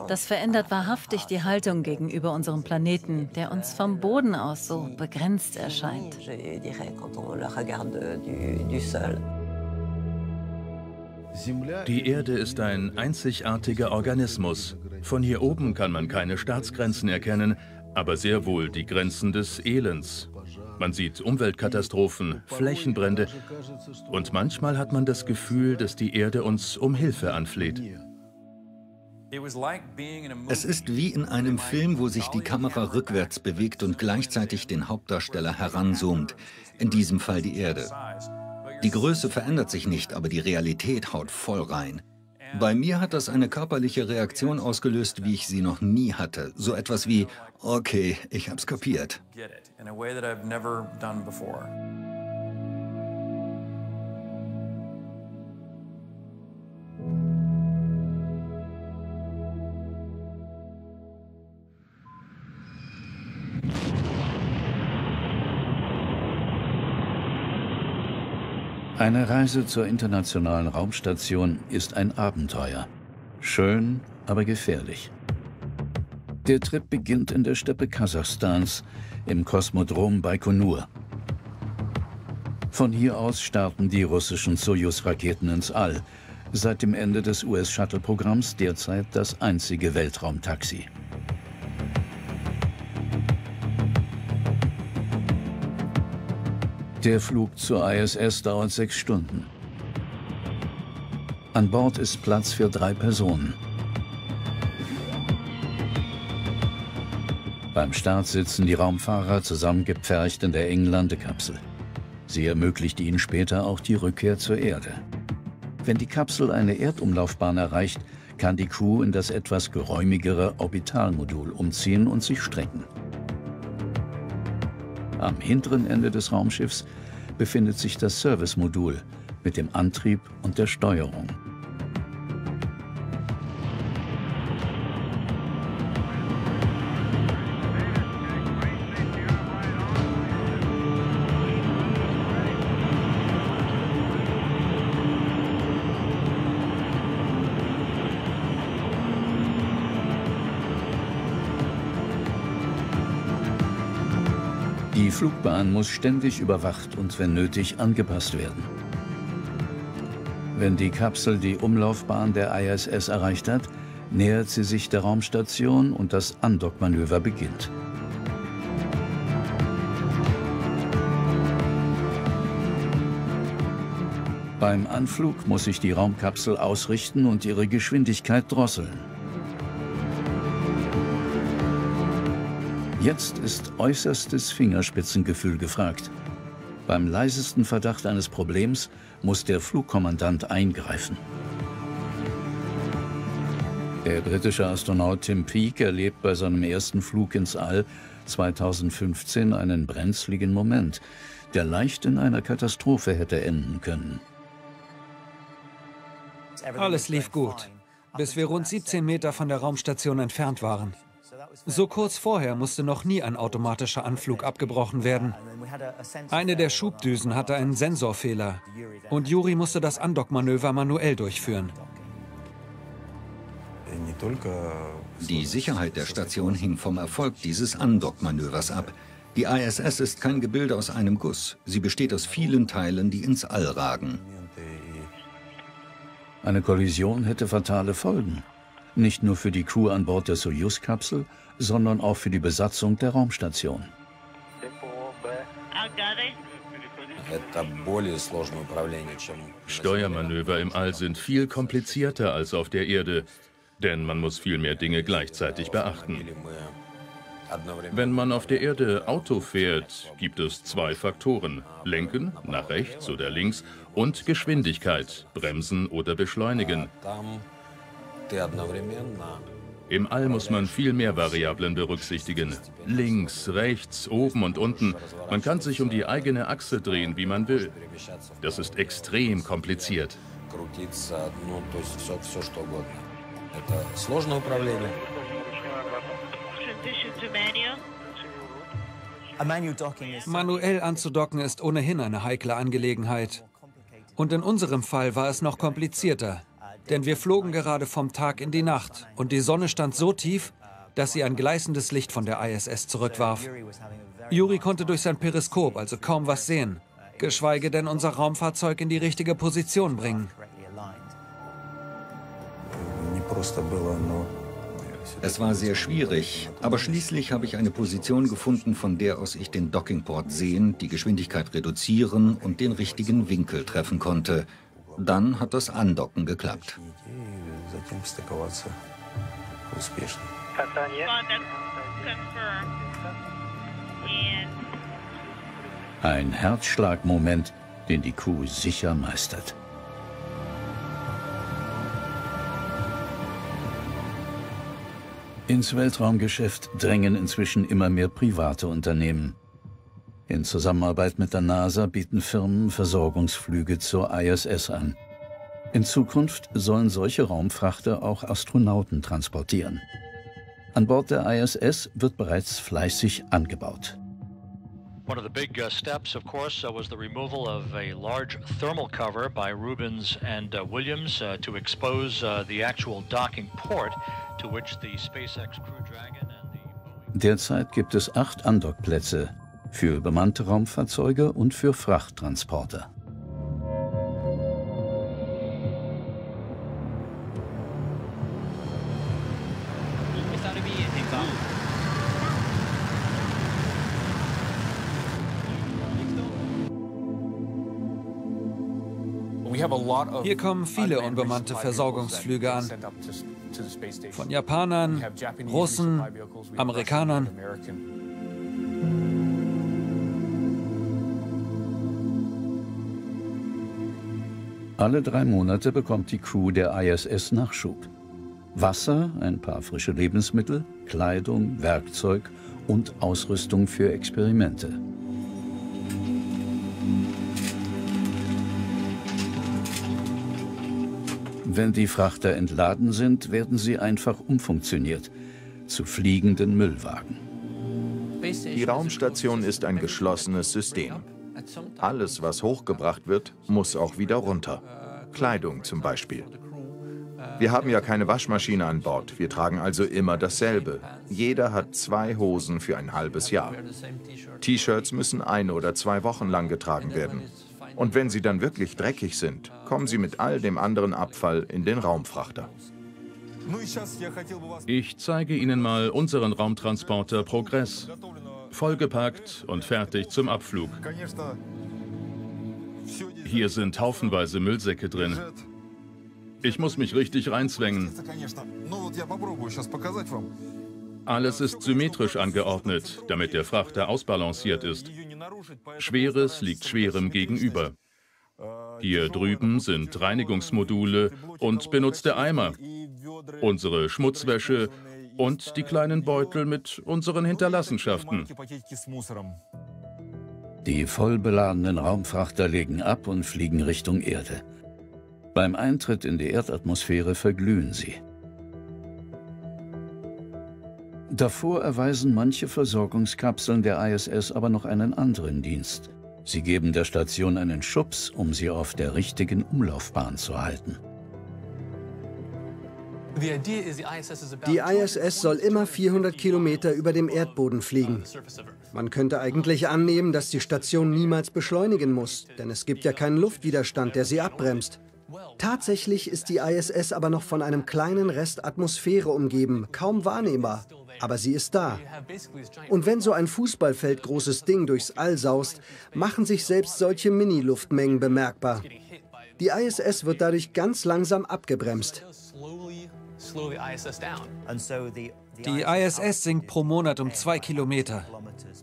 Das verändert wahrhaftig die Haltung gegenüber unserem Planeten, der uns vom Boden aus so begrenzt erscheint. Die Erde ist ein einzigartiger Organismus. Von hier oben kann man keine Staatsgrenzen erkennen, aber sehr wohl die Grenzen des Elends. Man sieht Umweltkatastrophen, Flächenbrände und manchmal hat man das Gefühl, dass die Erde uns um Hilfe anfleht. Es ist wie in einem Film, wo sich die Kamera rückwärts bewegt und gleichzeitig den Hauptdarsteller heranzoomt, in diesem Fall die Erde. Die Größe verändert sich nicht, aber die Realität haut voll rein. Bei mir hat das eine körperliche Reaktion ausgelöst, wie ich sie noch nie hatte. So etwas wie, okay, ich hab's kapiert. Eine Reise zur internationalen Raumstation ist ein Abenteuer. Schön, aber gefährlich. Der Trip beginnt in der Steppe Kasachstans, im Kosmodrom Baikonur. Von hier aus starten die russischen Sojus-Raketen ins All, seit dem Ende des US-Shuttle-Programms derzeit das einzige Weltraumtaxi. Der Flug zur ISS dauert sechs Stunden. An Bord ist Platz für drei Personen. Beim Start sitzen die Raumfahrer zusammengepfercht in der engen Landekapsel. Sie ermöglicht ihnen später auch die Rückkehr zur Erde. Wenn die Kapsel eine Erdumlaufbahn erreicht, kann die Crew in das etwas geräumigere Orbitalmodul umziehen und sich strecken. Am hinteren Ende des Raumschiffs befindet sich das Servicemodul mit dem Antrieb und der Steuerung. Die Flugbahn muss ständig überwacht und wenn nötig angepasst werden. Wenn die Kapsel die Umlaufbahn der ISS erreicht hat, nähert sie sich der Raumstation und das Andockmanöver beginnt. Beim Anflug muss sich die Raumkapsel ausrichten und ihre Geschwindigkeit drosseln. Jetzt ist äußerstes Fingerspitzengefühl gefragt. Beim leisesten Verdacht eines Problems muss der Flugkommandant eingreifen. Der britische Astronaut Tim Peake erlebt bei seinem ersten Flug ins All 2015 einen brenzligen Moment, der leicht in einer Katastrophe hätte enden können. Alles lief gut, bis wir rund 17 Meter von der Raumstation entfernt waren. So kurz vorher musste noch nie ein automatischer Anflug abgebrochen werden. Eine der Schubdüsen hatte einen Sensorfehler und Juri musste das Andockmanöver manuell durchführen. Die Sicherheit der Station hing vom Erfolg dieses Andockmanövers ab. Die ISS ist kein Gebilde aus einem Guss. Sie besteht aus vielen Teilen, die ins All ragen. Eine Kollision hätte fatale Folgen. Nicht nur für die Crew an Bord der Soyuz-Kapsel, sondern auch für die Besatzung der Raumstation. Steuermanöver im All sind viel komplizierter als auf der Erde, denn man muss viel mehr Dinge gleichzeitig beachten. Wenn man auf der Erde Auto fährt, gibt es zwei Faktoren. Lenken, nach rechts oder links, und Geschwindigkeit, bremsen oder beschleunigen. Im All muss man viel mehr Variablen berücksichtigen. Links, rechts, oben und unten. Man kann sich um die eigene Achse drehen, wie man will. Das ist extrem kompliziert. Manuell anzudocken ist ohnehin eine heikle Angelegenheit. Und in unserem Fall war es noch komplizierter. Denn wir flogen gerade vom Tag in die Nacht und die Sonne stand so tief, dass sie ein gleißendes Licht von der ISS zurückwarf. Juri konnte durch sein Periskop also kaum was sehen, geschweige denn unser Raumfahrzeug in die richtige Position bringen. Es war sehr schwierig, aber schließlich habe ich eine Position gefunden, von der aus ich den Dockingport sehen, die Geschwindigkeit reduzieren und den richtigen Winkel treffen konnte, dann hat das Andocken geklappt. Ein Herzschlagmoment, den die Kuh sicher meistert. Ins Weltraumgeschäft drängen inzwischen immer mehr private Unternehmen. In Zusammenarbeit mit der NASA bieten Firmen Versorgungsflüge zur ISS an. In Zukunft sollen solche Raumfrachter auch Astronauten transportieren. An Bord der ISS wird bereits fleißig angebaut. One of the big uh, steps, of course, uh, was the removal of a large thermal cover by Rubens and uh, Williams uh, to expose uh, the actual docking port to which the SpaceX Crew Dragon and the Derzeit gibt es acht Andockplätze für bemannte Raumfahrzeuge und für Frachttransporter. Hier kommen viele unbemannte Versorgungsflüge an. Von Japanern, Russen, Amerikanern. Alle drei Monate bekommt die Crew der ISS Nachschub. Wasser, ein paar frische Lebensmittel, Kleidung, Werkzeug und Ausrüstung für Experimente. Wenn die Frachter entladen sind, werden sie einfach umfunktioniert zu fliegenden Müllwagen. Die Raumstation ist ein geschlossenes System. Alles, was hochgebracht wird, muss auch wieder runter. Kleidung zum Beispiel. Wir haben ja keine Waschmaschine an Bord, wir tragen also immer dasselbe. Jeder hat zwei Hosen für ein halbes Jahr. T-Shirts müssen eine oder zwei Wochen lang getragen werden. Und wenn sie dann wirklich dreckig sind, kommen sie mit all dem anderen Abfall in den Raumfrachter. Ich zeige Ihnen mal unseren Raumtransporter Progress. Vollgepackt und fertig zum Abflug. Hier sind haufenweise Müllsäcke drin. Ich muss mich richtig reinzwängen. Alles ist symmetrisch angeordnet, damit der Frachter ausbalanciert ist. Schweres liegt Schwerem gegenüber. Hier drüben sind Reinigungsmodule und benutzte Eimer, unsere Schmutzwäsche und die kleinen Beutel mit unseren Hinterlassenschaften. Die vollbeladenen Raumfrachter legen ab und fliegen Richtung Erde. Beim Eintritt in die Erdatmosphäre verglühen sie. Davor erweisen manche Versorgungskapseln der ISS aber noch einen anderen Dienst. Sie geben der Station einen Schubs, um sie auf der richtigen Umlaufbahn zu halten. Die ISS soll immer 400 Kilometer über dem Erdboden fliegen. Man könnte eigentlich annehmen, dass die Station niemals beschleunigen muss, denn es gibt ja keinen Luftwiderstand, der sie abbremst. Tatsächlich ist die ISS aber noch von einem kleinen Rest Atmosphäre umgeben, kaum wahrnehmbar. Aber sie ist da. Und wenn so ein Fußballfeld großes Ding durchs All saust, machen sich selbst solche Mini-Luftmengen bemerkbar. Die ISS wird dadurch ganz langsam abgebremst. Die ISS sinkt pro Monat um zwei Kilometer.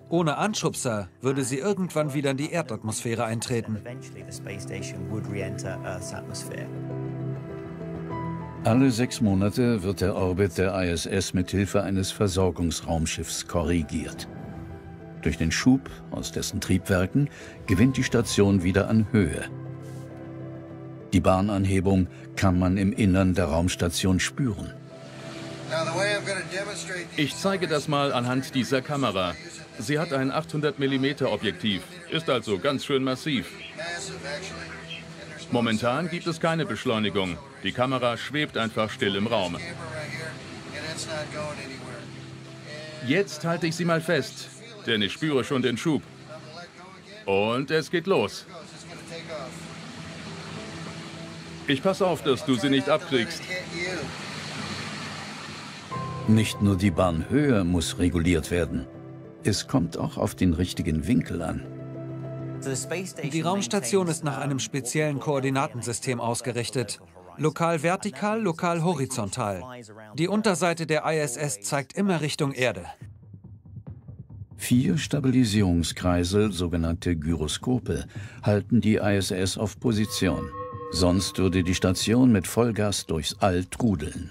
Ohne Anschubser würde sie irgendwann wieder in die Erdatmosphäre eintreten. Alle sechs Monate wird der Orbit der ISS mit Hilfe eines Versorgungsraumschiffs korrigiert. Durch den Schub aus dessen Triebwerken gewinnt die Station wieder an Höhe. Die Bahnanhebung kann man im Innern der Raumstation spüren. Ich zeige das mal anhand dieser Kamera. Sie hat ein 800 mm Objektiv, ist also ganz schön massiv. Momentan gibt es keine Beschleunigung. Die Kamera schwebt einfach still im Raum. Jetzt halte ich sie mal fest, denn ich spüre schon den Schub. Und es geht los. Ich passe auf, dass du sie nicht abkriegst. Nicht nur die Bahnhöhe muss reguliert werden. Es kommt auch auf den richtigen Winkel an. Die Raumstation ist nach einem speziellen Koordinatensystem ausgerichtet. Lokal vertikal, lokal horizontal. Die Unterseite der ISS zeigt immer Richtung Erde. Vier Stabilisierungskreisel, sogenannte Gyroskope, halten die ISS auf Position. Sonst würde die Station mit Vollgas durchs All trudeln.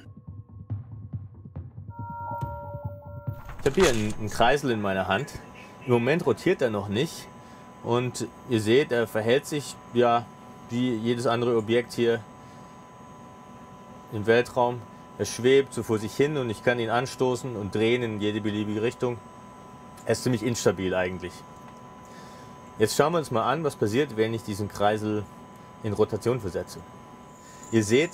Ich habe hier einen, einen Kreisel in meiner Hand. Im Moment rotiert er noch nicht. Und ihr seht, er verhält sich ja wie jedes andere Objekt hier im Weltraum. Er schwebt so vor sich hin und ich kann ihn anstoßen und drehen in jede beliebige Richtung. Er ist ziemlich instabil eigentlich. Jetzt schauen wir uns mal an, was passiert, wenn ich diesen Kreisel in Rotation versetze. Ihr seht,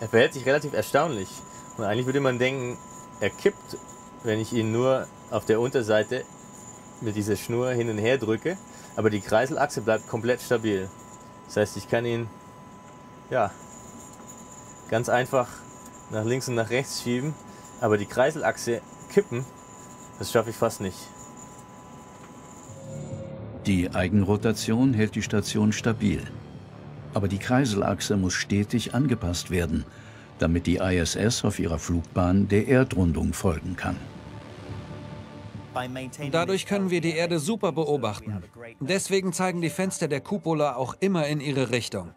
er verhält sich relativ erstaunlich. Und eigentlich würde man denken, er kippt, wenn ich ihn nur auf der Unterseite mit dieser Schnur hin und her drücke. Aber die Kreiselachse bleibt komplett stabil. Das heißt, ich kann ihn ja, ganz einfach nach links und nach rechts schieben. Aber die Kreiselachse kippen, das schaffe ich fast nicht. Die Eigenrotation hält die Station stabil. Aber die Kreiselachse muss stetig angepasst werden, damit die ISS auf ihrer Flugbahn der Erdrundung folgen kann. Dadurch können wir die Erde super beobachten. Deswegen zeigen die Fenster der Cupola auch immer in ihre Richtung.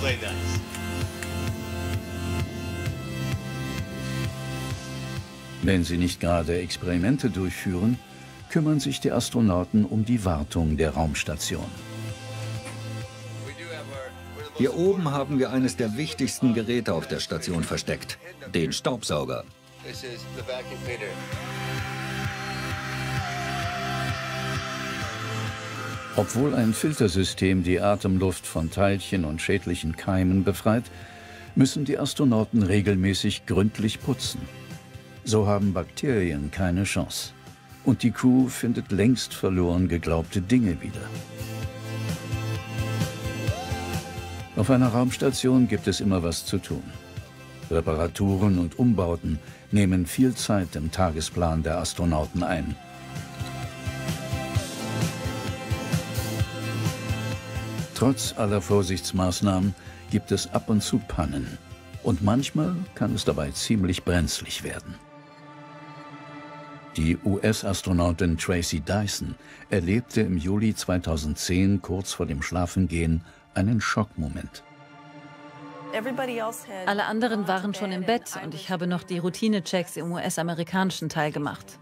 Play nice. Wenn sie nicht gerade Experimente durchführen, kümmern sich die Astronauten um die Wartung der Raumstation. Hier oben haben wir eines der wichtigsten Geräte auf der Station versteckt, den Staubsauger. Obwohl ein Filtersystem die Atemluft von Teilchen und schädlichen Keimen befreit, müssen die Astronauten regelmäßig gründlich putzen. So haben Bakterien keine Chance. Und die Crew findet längst verloren geglaubte Dinge wieder. Auf einer Raumstation gibt es immer was zu tun. Reparaturen und Umbauten nehmen viel Zeit im Tagesplan der Astronauten ein. Trotz aller Vorsichtsmaßnahmen gibt es ab und zu Pannen. Und manchmal kann es dabei ziemlich brenzlig werden. Die US-Astronautin Tracy Dyson erlebte im Juli 2010 kurz vor dem Schlafengehen einen Schockmoment. Alle anderen waren schon im Bett und ich habe noch die Routine-Checks im US-amerikanischen Teil gemacht.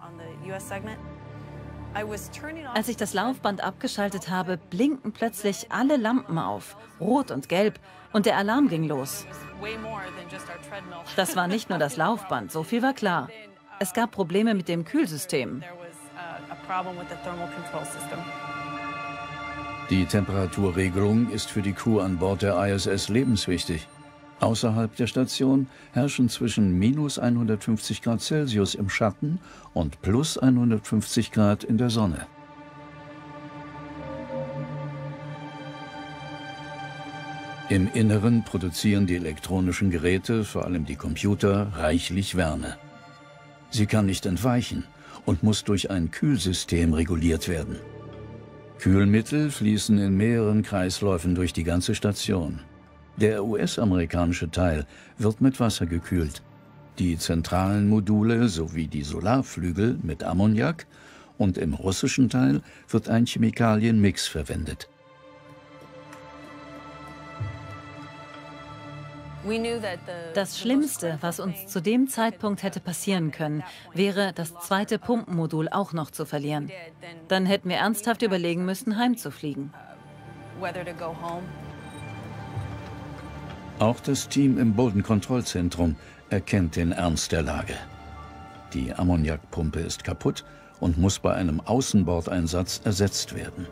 Als ich das Laufband abgeschaltet habe, blinkten plötzlich alle Lampen auf, rot und gelb, und der Alarm ging los. Das war nicht nur das Laufband, so viel war klar. Es gab Probleme mit dem Kühlsystem. Die Temperaturregelung ist für die Crew an Bord der ISS lebenswichtig. Außerhalb der Station herrschen zwischen minus 150 Grad Celsius im Schatten und plus 150 Grad in der Sonne. Im Inneren produzieren die elektronischen Geräte, vor allem die Computer, reichlich Wärme. Sie kann nicht entweichen und muss durch ein Kühlsystem reguliert werden. Kühlmittel fließen in mehreren Kreisläufen durch die ganze Station. Der US-amerikanische Teil wird mit Wasser gekühlt. Die zentralen Module sowie die Solarflügel mit Ammoniak und im russischen Teil wird ein Chemikalienmix verwendet. Das Schlimmste, was uns zu dem Zeitpunkt hätte passieren können, wäre, das zweite Pumpenmodul auch noch zu verlieren. Dann hätten wir ernsthaft überlegen müssen, heimzufliegen. Auch das Team im Bodenkontrollzentrum erkennt den Ernst der Lage. Die Ammoniakpumpe ist kaputt und muss bei einem Außenbordeinsatz ersetzt werden.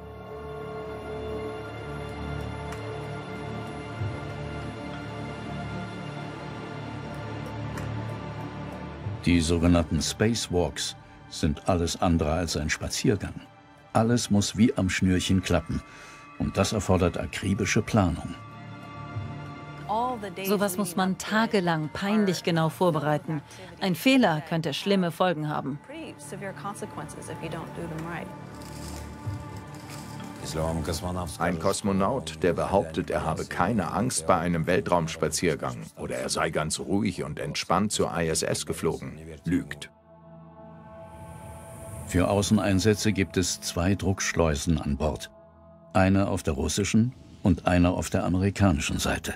Die sogenannten Spacewalks sind alles andere als ein Spaziergang. Alles muss wie am Schnürchen klappen. Und das erfordert akribische Planung. Sowas muss man tagelang peinlich genau vorbereiten. Ein Fehler könnte schlimme Folgen haben. Ein Kosmonaut, der behauptet, er habe keine Angst bei einem Weltraumspaziergang oder er sei ganz ruhig und entspannt zur ISS geflogen, lügt. Für Außeneinsätze gibt es zwei Druckschleusen an Bord. Eine auf der russischen und eine auf der amerikanischen Seite.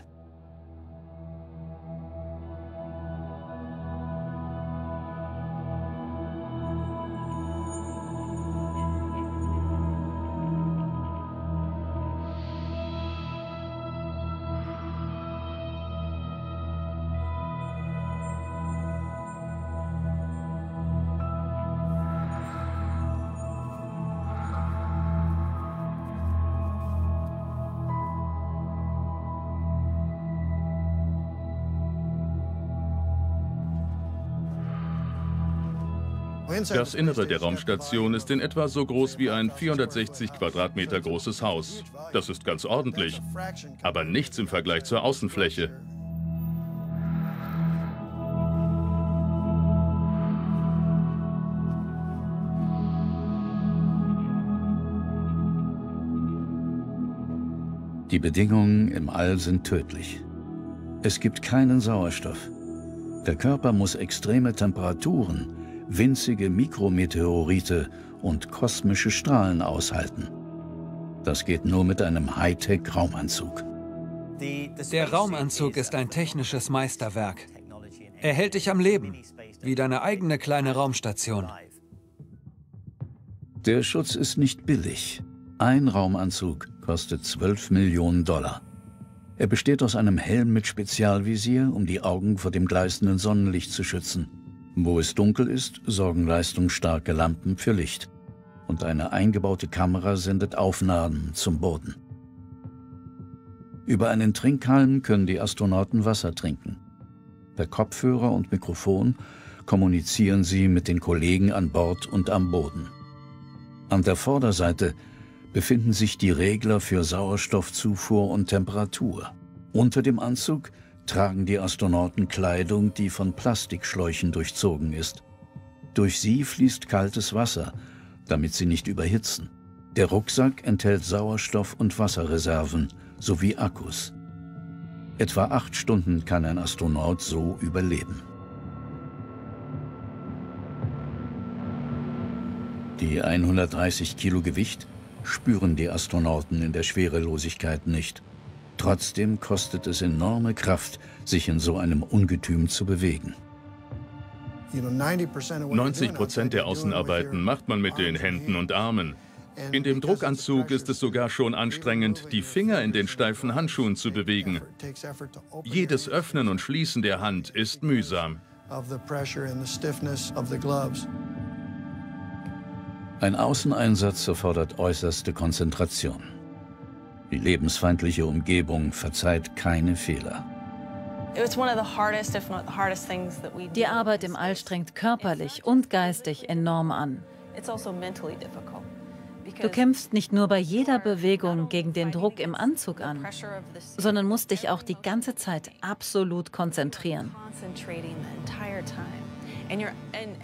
Das Innere der Raumstation ist in etwa so groß wie ein 460 Quadratmeter großes Haus. Das ist ganz ordentlich, aber nichts im Vergleich zur Außenfläche. Die Bedingungen im All sind tödlich. Es gibt keinen Sauerstoff. Der Körper muss extreme Temperaturen, winzige Mikrometeorite und kosmische Strahlen aushalten. Das geht nur mit einem Hightech-Raumanzug. Der Raumanzug ist ein technisches Meisterwerk. Er hält dich am Leben, wie deine eigene kleine Raumstation. Der Schutz ist nicht billig. Ein Raumanzug kostet 12 Millionen Dollar. Er besteht aus einem Helm mit Spezialvisier, um die Augen vor dem gleißenden Sonnenlicht zu schützen. Wo es dunkel ist, sorgen leistungsstarke Lampen für Licht. Und eine eingebaute Kamera sendet Aufnahmen zum Boden. Über einen Trinkhalm können die Astronauten Wasser trinken. Per Kopfhörer und Mikrofon kommunizieren sie mit den Kollegen an Bord und am Boden. An der Vorderseite befinden sich die Regler für Sauerstoffzufuhr und Temperatur. Unter dem Anzug tragen die Astronauten Kleidung, die von Plastikschläuchen durchzogen ist. Durch sie fließt kaltes Wasser, damit sie nicht überhitzen. Der Rucksack enthält Sauerstoff- und Wasserreserven sowie Akkus. Etwa acht Stunden kann ein Astronaut so überleben. Die 130 Kilo Gewicht spüren die Astronauten in der Schwerelosigkeit nicht. Trotzdem kostet es enorme Kraft, sich in so einem Ungetüm zu bewegen. 90 Prozent der Außenarbeiten macht man mit den Händen und Armen. In dem Druckanzug ist es sogar schon anstrengend, die Finger in den steifen Handschuhen zu bewegen. Jedes Öffnen und Schließen der Hand ist mühsam. Ein Außeneinsatz erfordert äußerste Konzentration. Die lebensfeindliche Umgebung verzeiht keine Fehler. Die Arbeit im All strengt körperlich und geistig enorm an. Also du kämpfst nicht nur bei jeder Bewegung gegen den Druck im Anzug an, sondern musst dich auch die ganze Zeit absolut konzentrieren.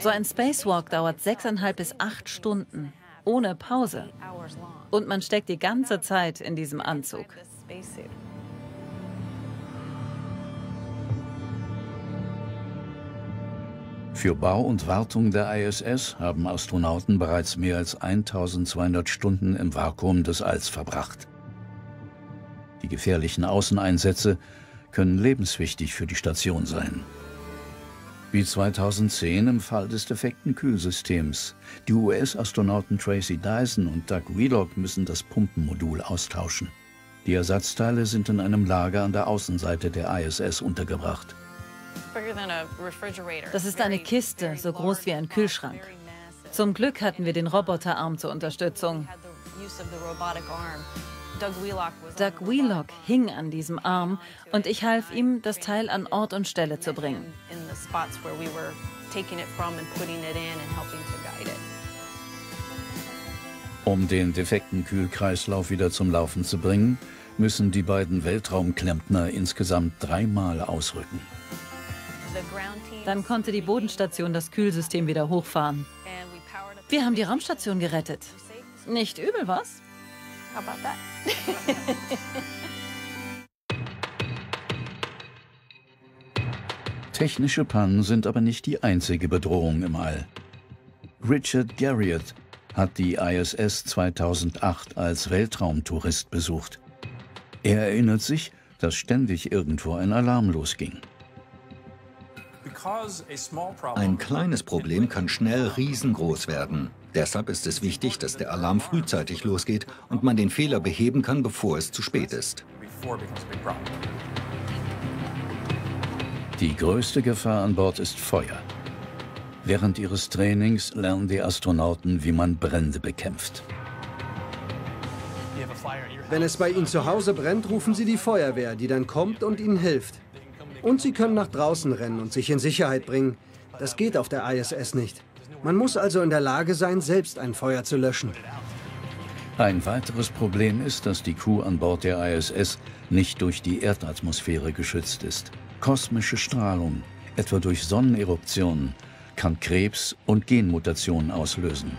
So ein Spacewalk dauert sechseinhalb bis acht Stunden, ohne Pause. Und man steckt die ganze Zeit in diesem Anzug. Für Bau und Wartung der ISS haben Astronauten bereits mehr als 1200 Stunden im Vakuum des Alls verbracht. Die gefährlichen Außeneinsätze können lebenswichtig für die Station sein. Wie 2010 im Fall des defekten Kühlsystems. Die US-Astronauten Tracy Dyson und Doug Wheelock müssen das Pumpenmodul austauschen. Die Ersatzteile sind in einem Lager an der Außenseite der ISS untergebracht. Das ist eine Kiste, so groß wie ein Kühlschrank. Zum Glück hatten wir den Roboterarm zur Unterstützung. Doug Wheelock hing an diesem Arm und ich half ihm, das Teil an Ort und Stelle zu bringen. Um den defekten Kühlkreislauf wieder zum Laufen zu bringen, müssen die beiden Weltraumklempner insgesamt dreimal ausrücken. Dann konnte die Bodenstation das Kühlsystem wieder hochfahren. Wir haben die Raumstation gerettet. Nicht übel, was? How about that? Technische Pannen sind aber nicht die einzige Bedrohung im All. Richard Garriott hat die ISS 2008 als Weltraumtourist besucht. Er erinnert sich, dass ständig irgendwo ein Alarm losging. Ein kleines Problem kann schnell riesengroß werden. Deshalb ist es wichtig, dass der Alarm frühzeitig losgeht und man den Fehler beheben kann, bevor es zu spät ist. Die größte Gefahr an Bord ist Feuer. Während ihres Trainings lernen die Astronauten, wie man Brände bekämpft. Wenn es bei Ihnen zu Hause brennt, rufen Sie die Feuerwehr, die dann kommt und Ihnen hilft. Und Sie können nach draußen rennen und sich in Sicherheit bringen. Das geht auf der ISS nicht. Man muss also in der Lage sein, selbst ein Feuer zu löschen. Ein weiteres Problem ist, dass die Crew an Bord der ISS nicht durch die Erdatmosphäre geschützt ist. Kosmische Strahlung, etwa durch Sonneneruptionen, kann Krebs und Genmutationen auslösen.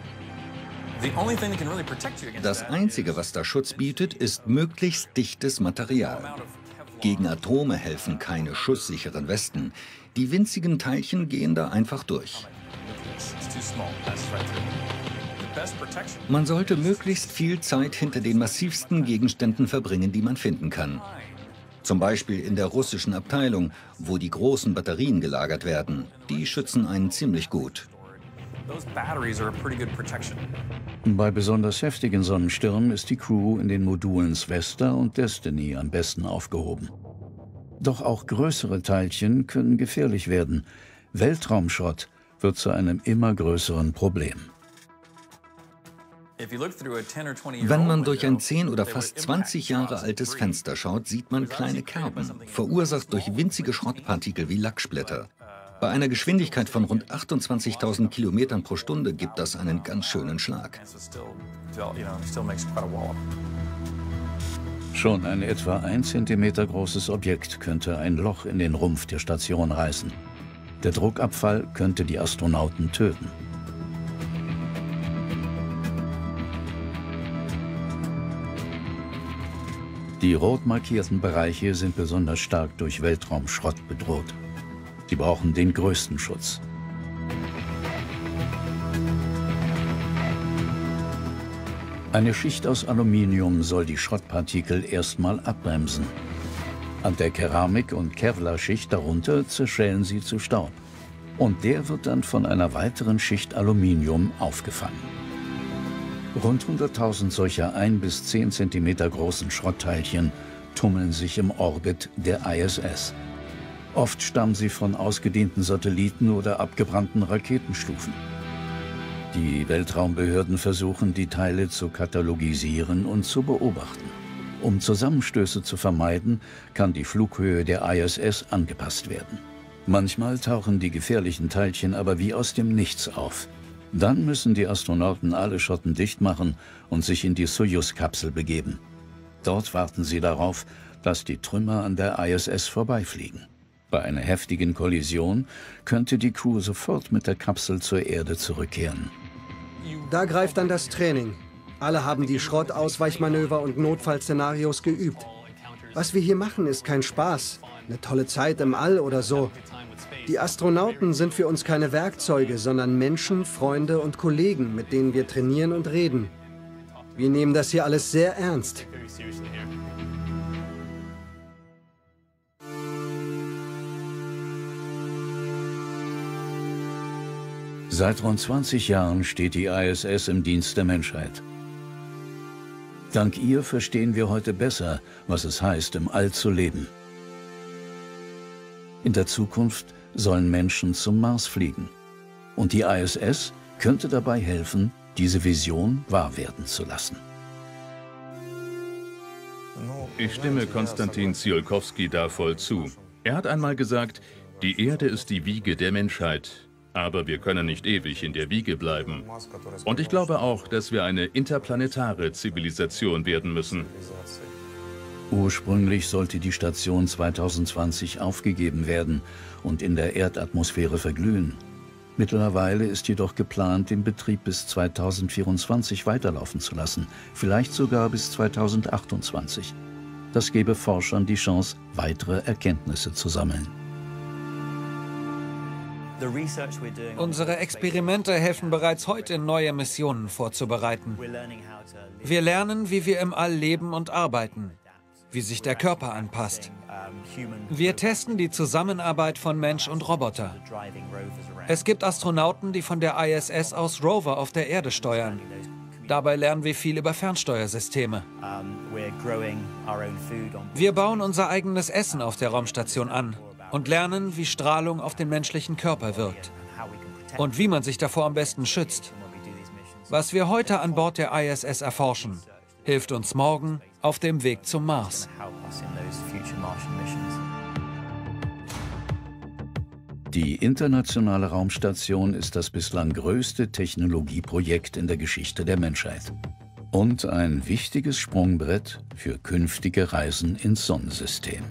Das Einzige, was da Schutz bietet, ist möglichst dichtes Material. Gegen Atome helfen keine schusssicheren Westen. Die winzigen Teilchen gehen da einfach durch. Man sollte möglichst viel Zeit hinter den massivsten Gegenständen verbringen, die man finden kann. Zum Beispiel in der russischen Abteilung, wo die großen Batterien gelagert werden. Die schützen einen ziemlich gut. Bei besonders heftigen Sonnenstürmen ist die Crew in den Modulen Svesta und Destiny am besten aufgehoben. Doch auch größere Teilchen können gefährlich werden. Weltraumschrott wird zu einem immer größeren Problem. Wenn man durch ein 10 oder fast 20 Jahre altes Fenster schaut, sieht man kleine Kerben, verursacht durch winzige Schrottpartikel wie Lacksplitter. Bei einer Geschwindigkeit von rund 28.000 Kilometern pro Stunde gibt das einen ganz schönen Schlag. Schon ein etwa 1 cm großes Objekt könnte ein Loch in den Rumpf der Station reißen. Der Druckabfall könnte die Astronauten töten. Die rot markierten Bereiche sind besonders stark durch Weltraumschrott bedroht. Sie brauchen den größten Schutz. Eine Schicht aus Aluminium soll die Schrottpartikel erstmal abbremsen. An der Keramik- und Kevlar-Schicht darunter zerschellen sie zu Staub. Und der wird dann von einer weiteren Schicht Aluminium aufgefangen. Rund 100.000 solcher 1 bis 10 cm großen Schrottteilchen tummeln sich im Orbit der ISS. Oft stammen sie von ausgedehnten Satelliten oder abgebrannten Raketenstufen. Die Weltraumbehörden versuchen, die Teile zu katalogisieren und zu beobachten. Um Zusammenstöße zu vermeiden, kann die Flughöhe der ISS angepasst werden. Manchmal tauchen die gefährlichen Teilchen aber wie aus dem Nichts auf. Dann müssen die Astronauten alle Schotten dicht machen und sich in die Soyuz-Kapsel begeben. Dort warten sie darauf, dass die Trümmer an der ISS vorbeifliegen. Bei einer heftigen Kollision könnte die Crew sofort mit der Kapsel zur Erde zurückkehren. Da greift dann das Training. Alle haben die Schrottausweichmanöver und Notfallszenarios geübt. Was wir hier machen, ist kein Spaß, eine tolle Zeit im All oder so. Die Astronauten sind für uns keine Werkzeuge, sondern Menschen, Freunde und Kollegen, mit denen wir trainieren und reden. Wir nehmen das hier alles sehr ernst. Seit rund 20 Jahren steht die ISS im Dienst der Menschheit. Dank ihr verstehen wir heute besser, was es heißt, im All zu leben. In der Zukunft sollen Menschen zum Mars fliegen. Und die ISS könnte dabei helfen, diese Vision wahr werden zu lassen. Ich stimme Konstantin Tsiolkovsky da voll zu. Er hat einmal gesagt, die Erde ist die Wiege der Menschheit, aber wir können nicht ewig in der Wiege bleiben. Und ich glaube auch, dass wir eine interplanetare Zivilisation werden müssen. Ursprünglich sollte die Station 2020 aufgegeben werden und in der Erdatmosphäre verglühen. Mittlerweile ist jedoch geplant, den Betrieb bis 2024 weiterlaufen zu lassen, vielleicht sogar bis 2028. Das gebe Forschern die Chance, weitere Erkenntnisse zu sammeln. Unsere Experimente helfen bereits heute, neue Missionen vorzubereiten. Wir lernen, wie wir im All leben und arbeiten wie sich der Körper anpasst. Wir testen die Zusammenarbeit von Mensch und Roboter. Es gibt Astronauten, die von der ISS aus Rover auf der Erde steuern. Dabei lernen wir viel über Fernsteuersysteme. Wir bauen unser eigenes Essen auf der Raumstation an und lernen, wie Strahlung auf den menschlichen Körper wirkt und wie man sich davor am besten schützt. Was wir heute an Bord der ISS erforschen, hilft uns morgen auf dem Weg zum Mars. Die internationale Raumstation ist das bislang größte Technologieprojekt in der Geschichte der Menschheit und ein wichtiges Sprungbrett für künftige Reisen ins Sonnensystem.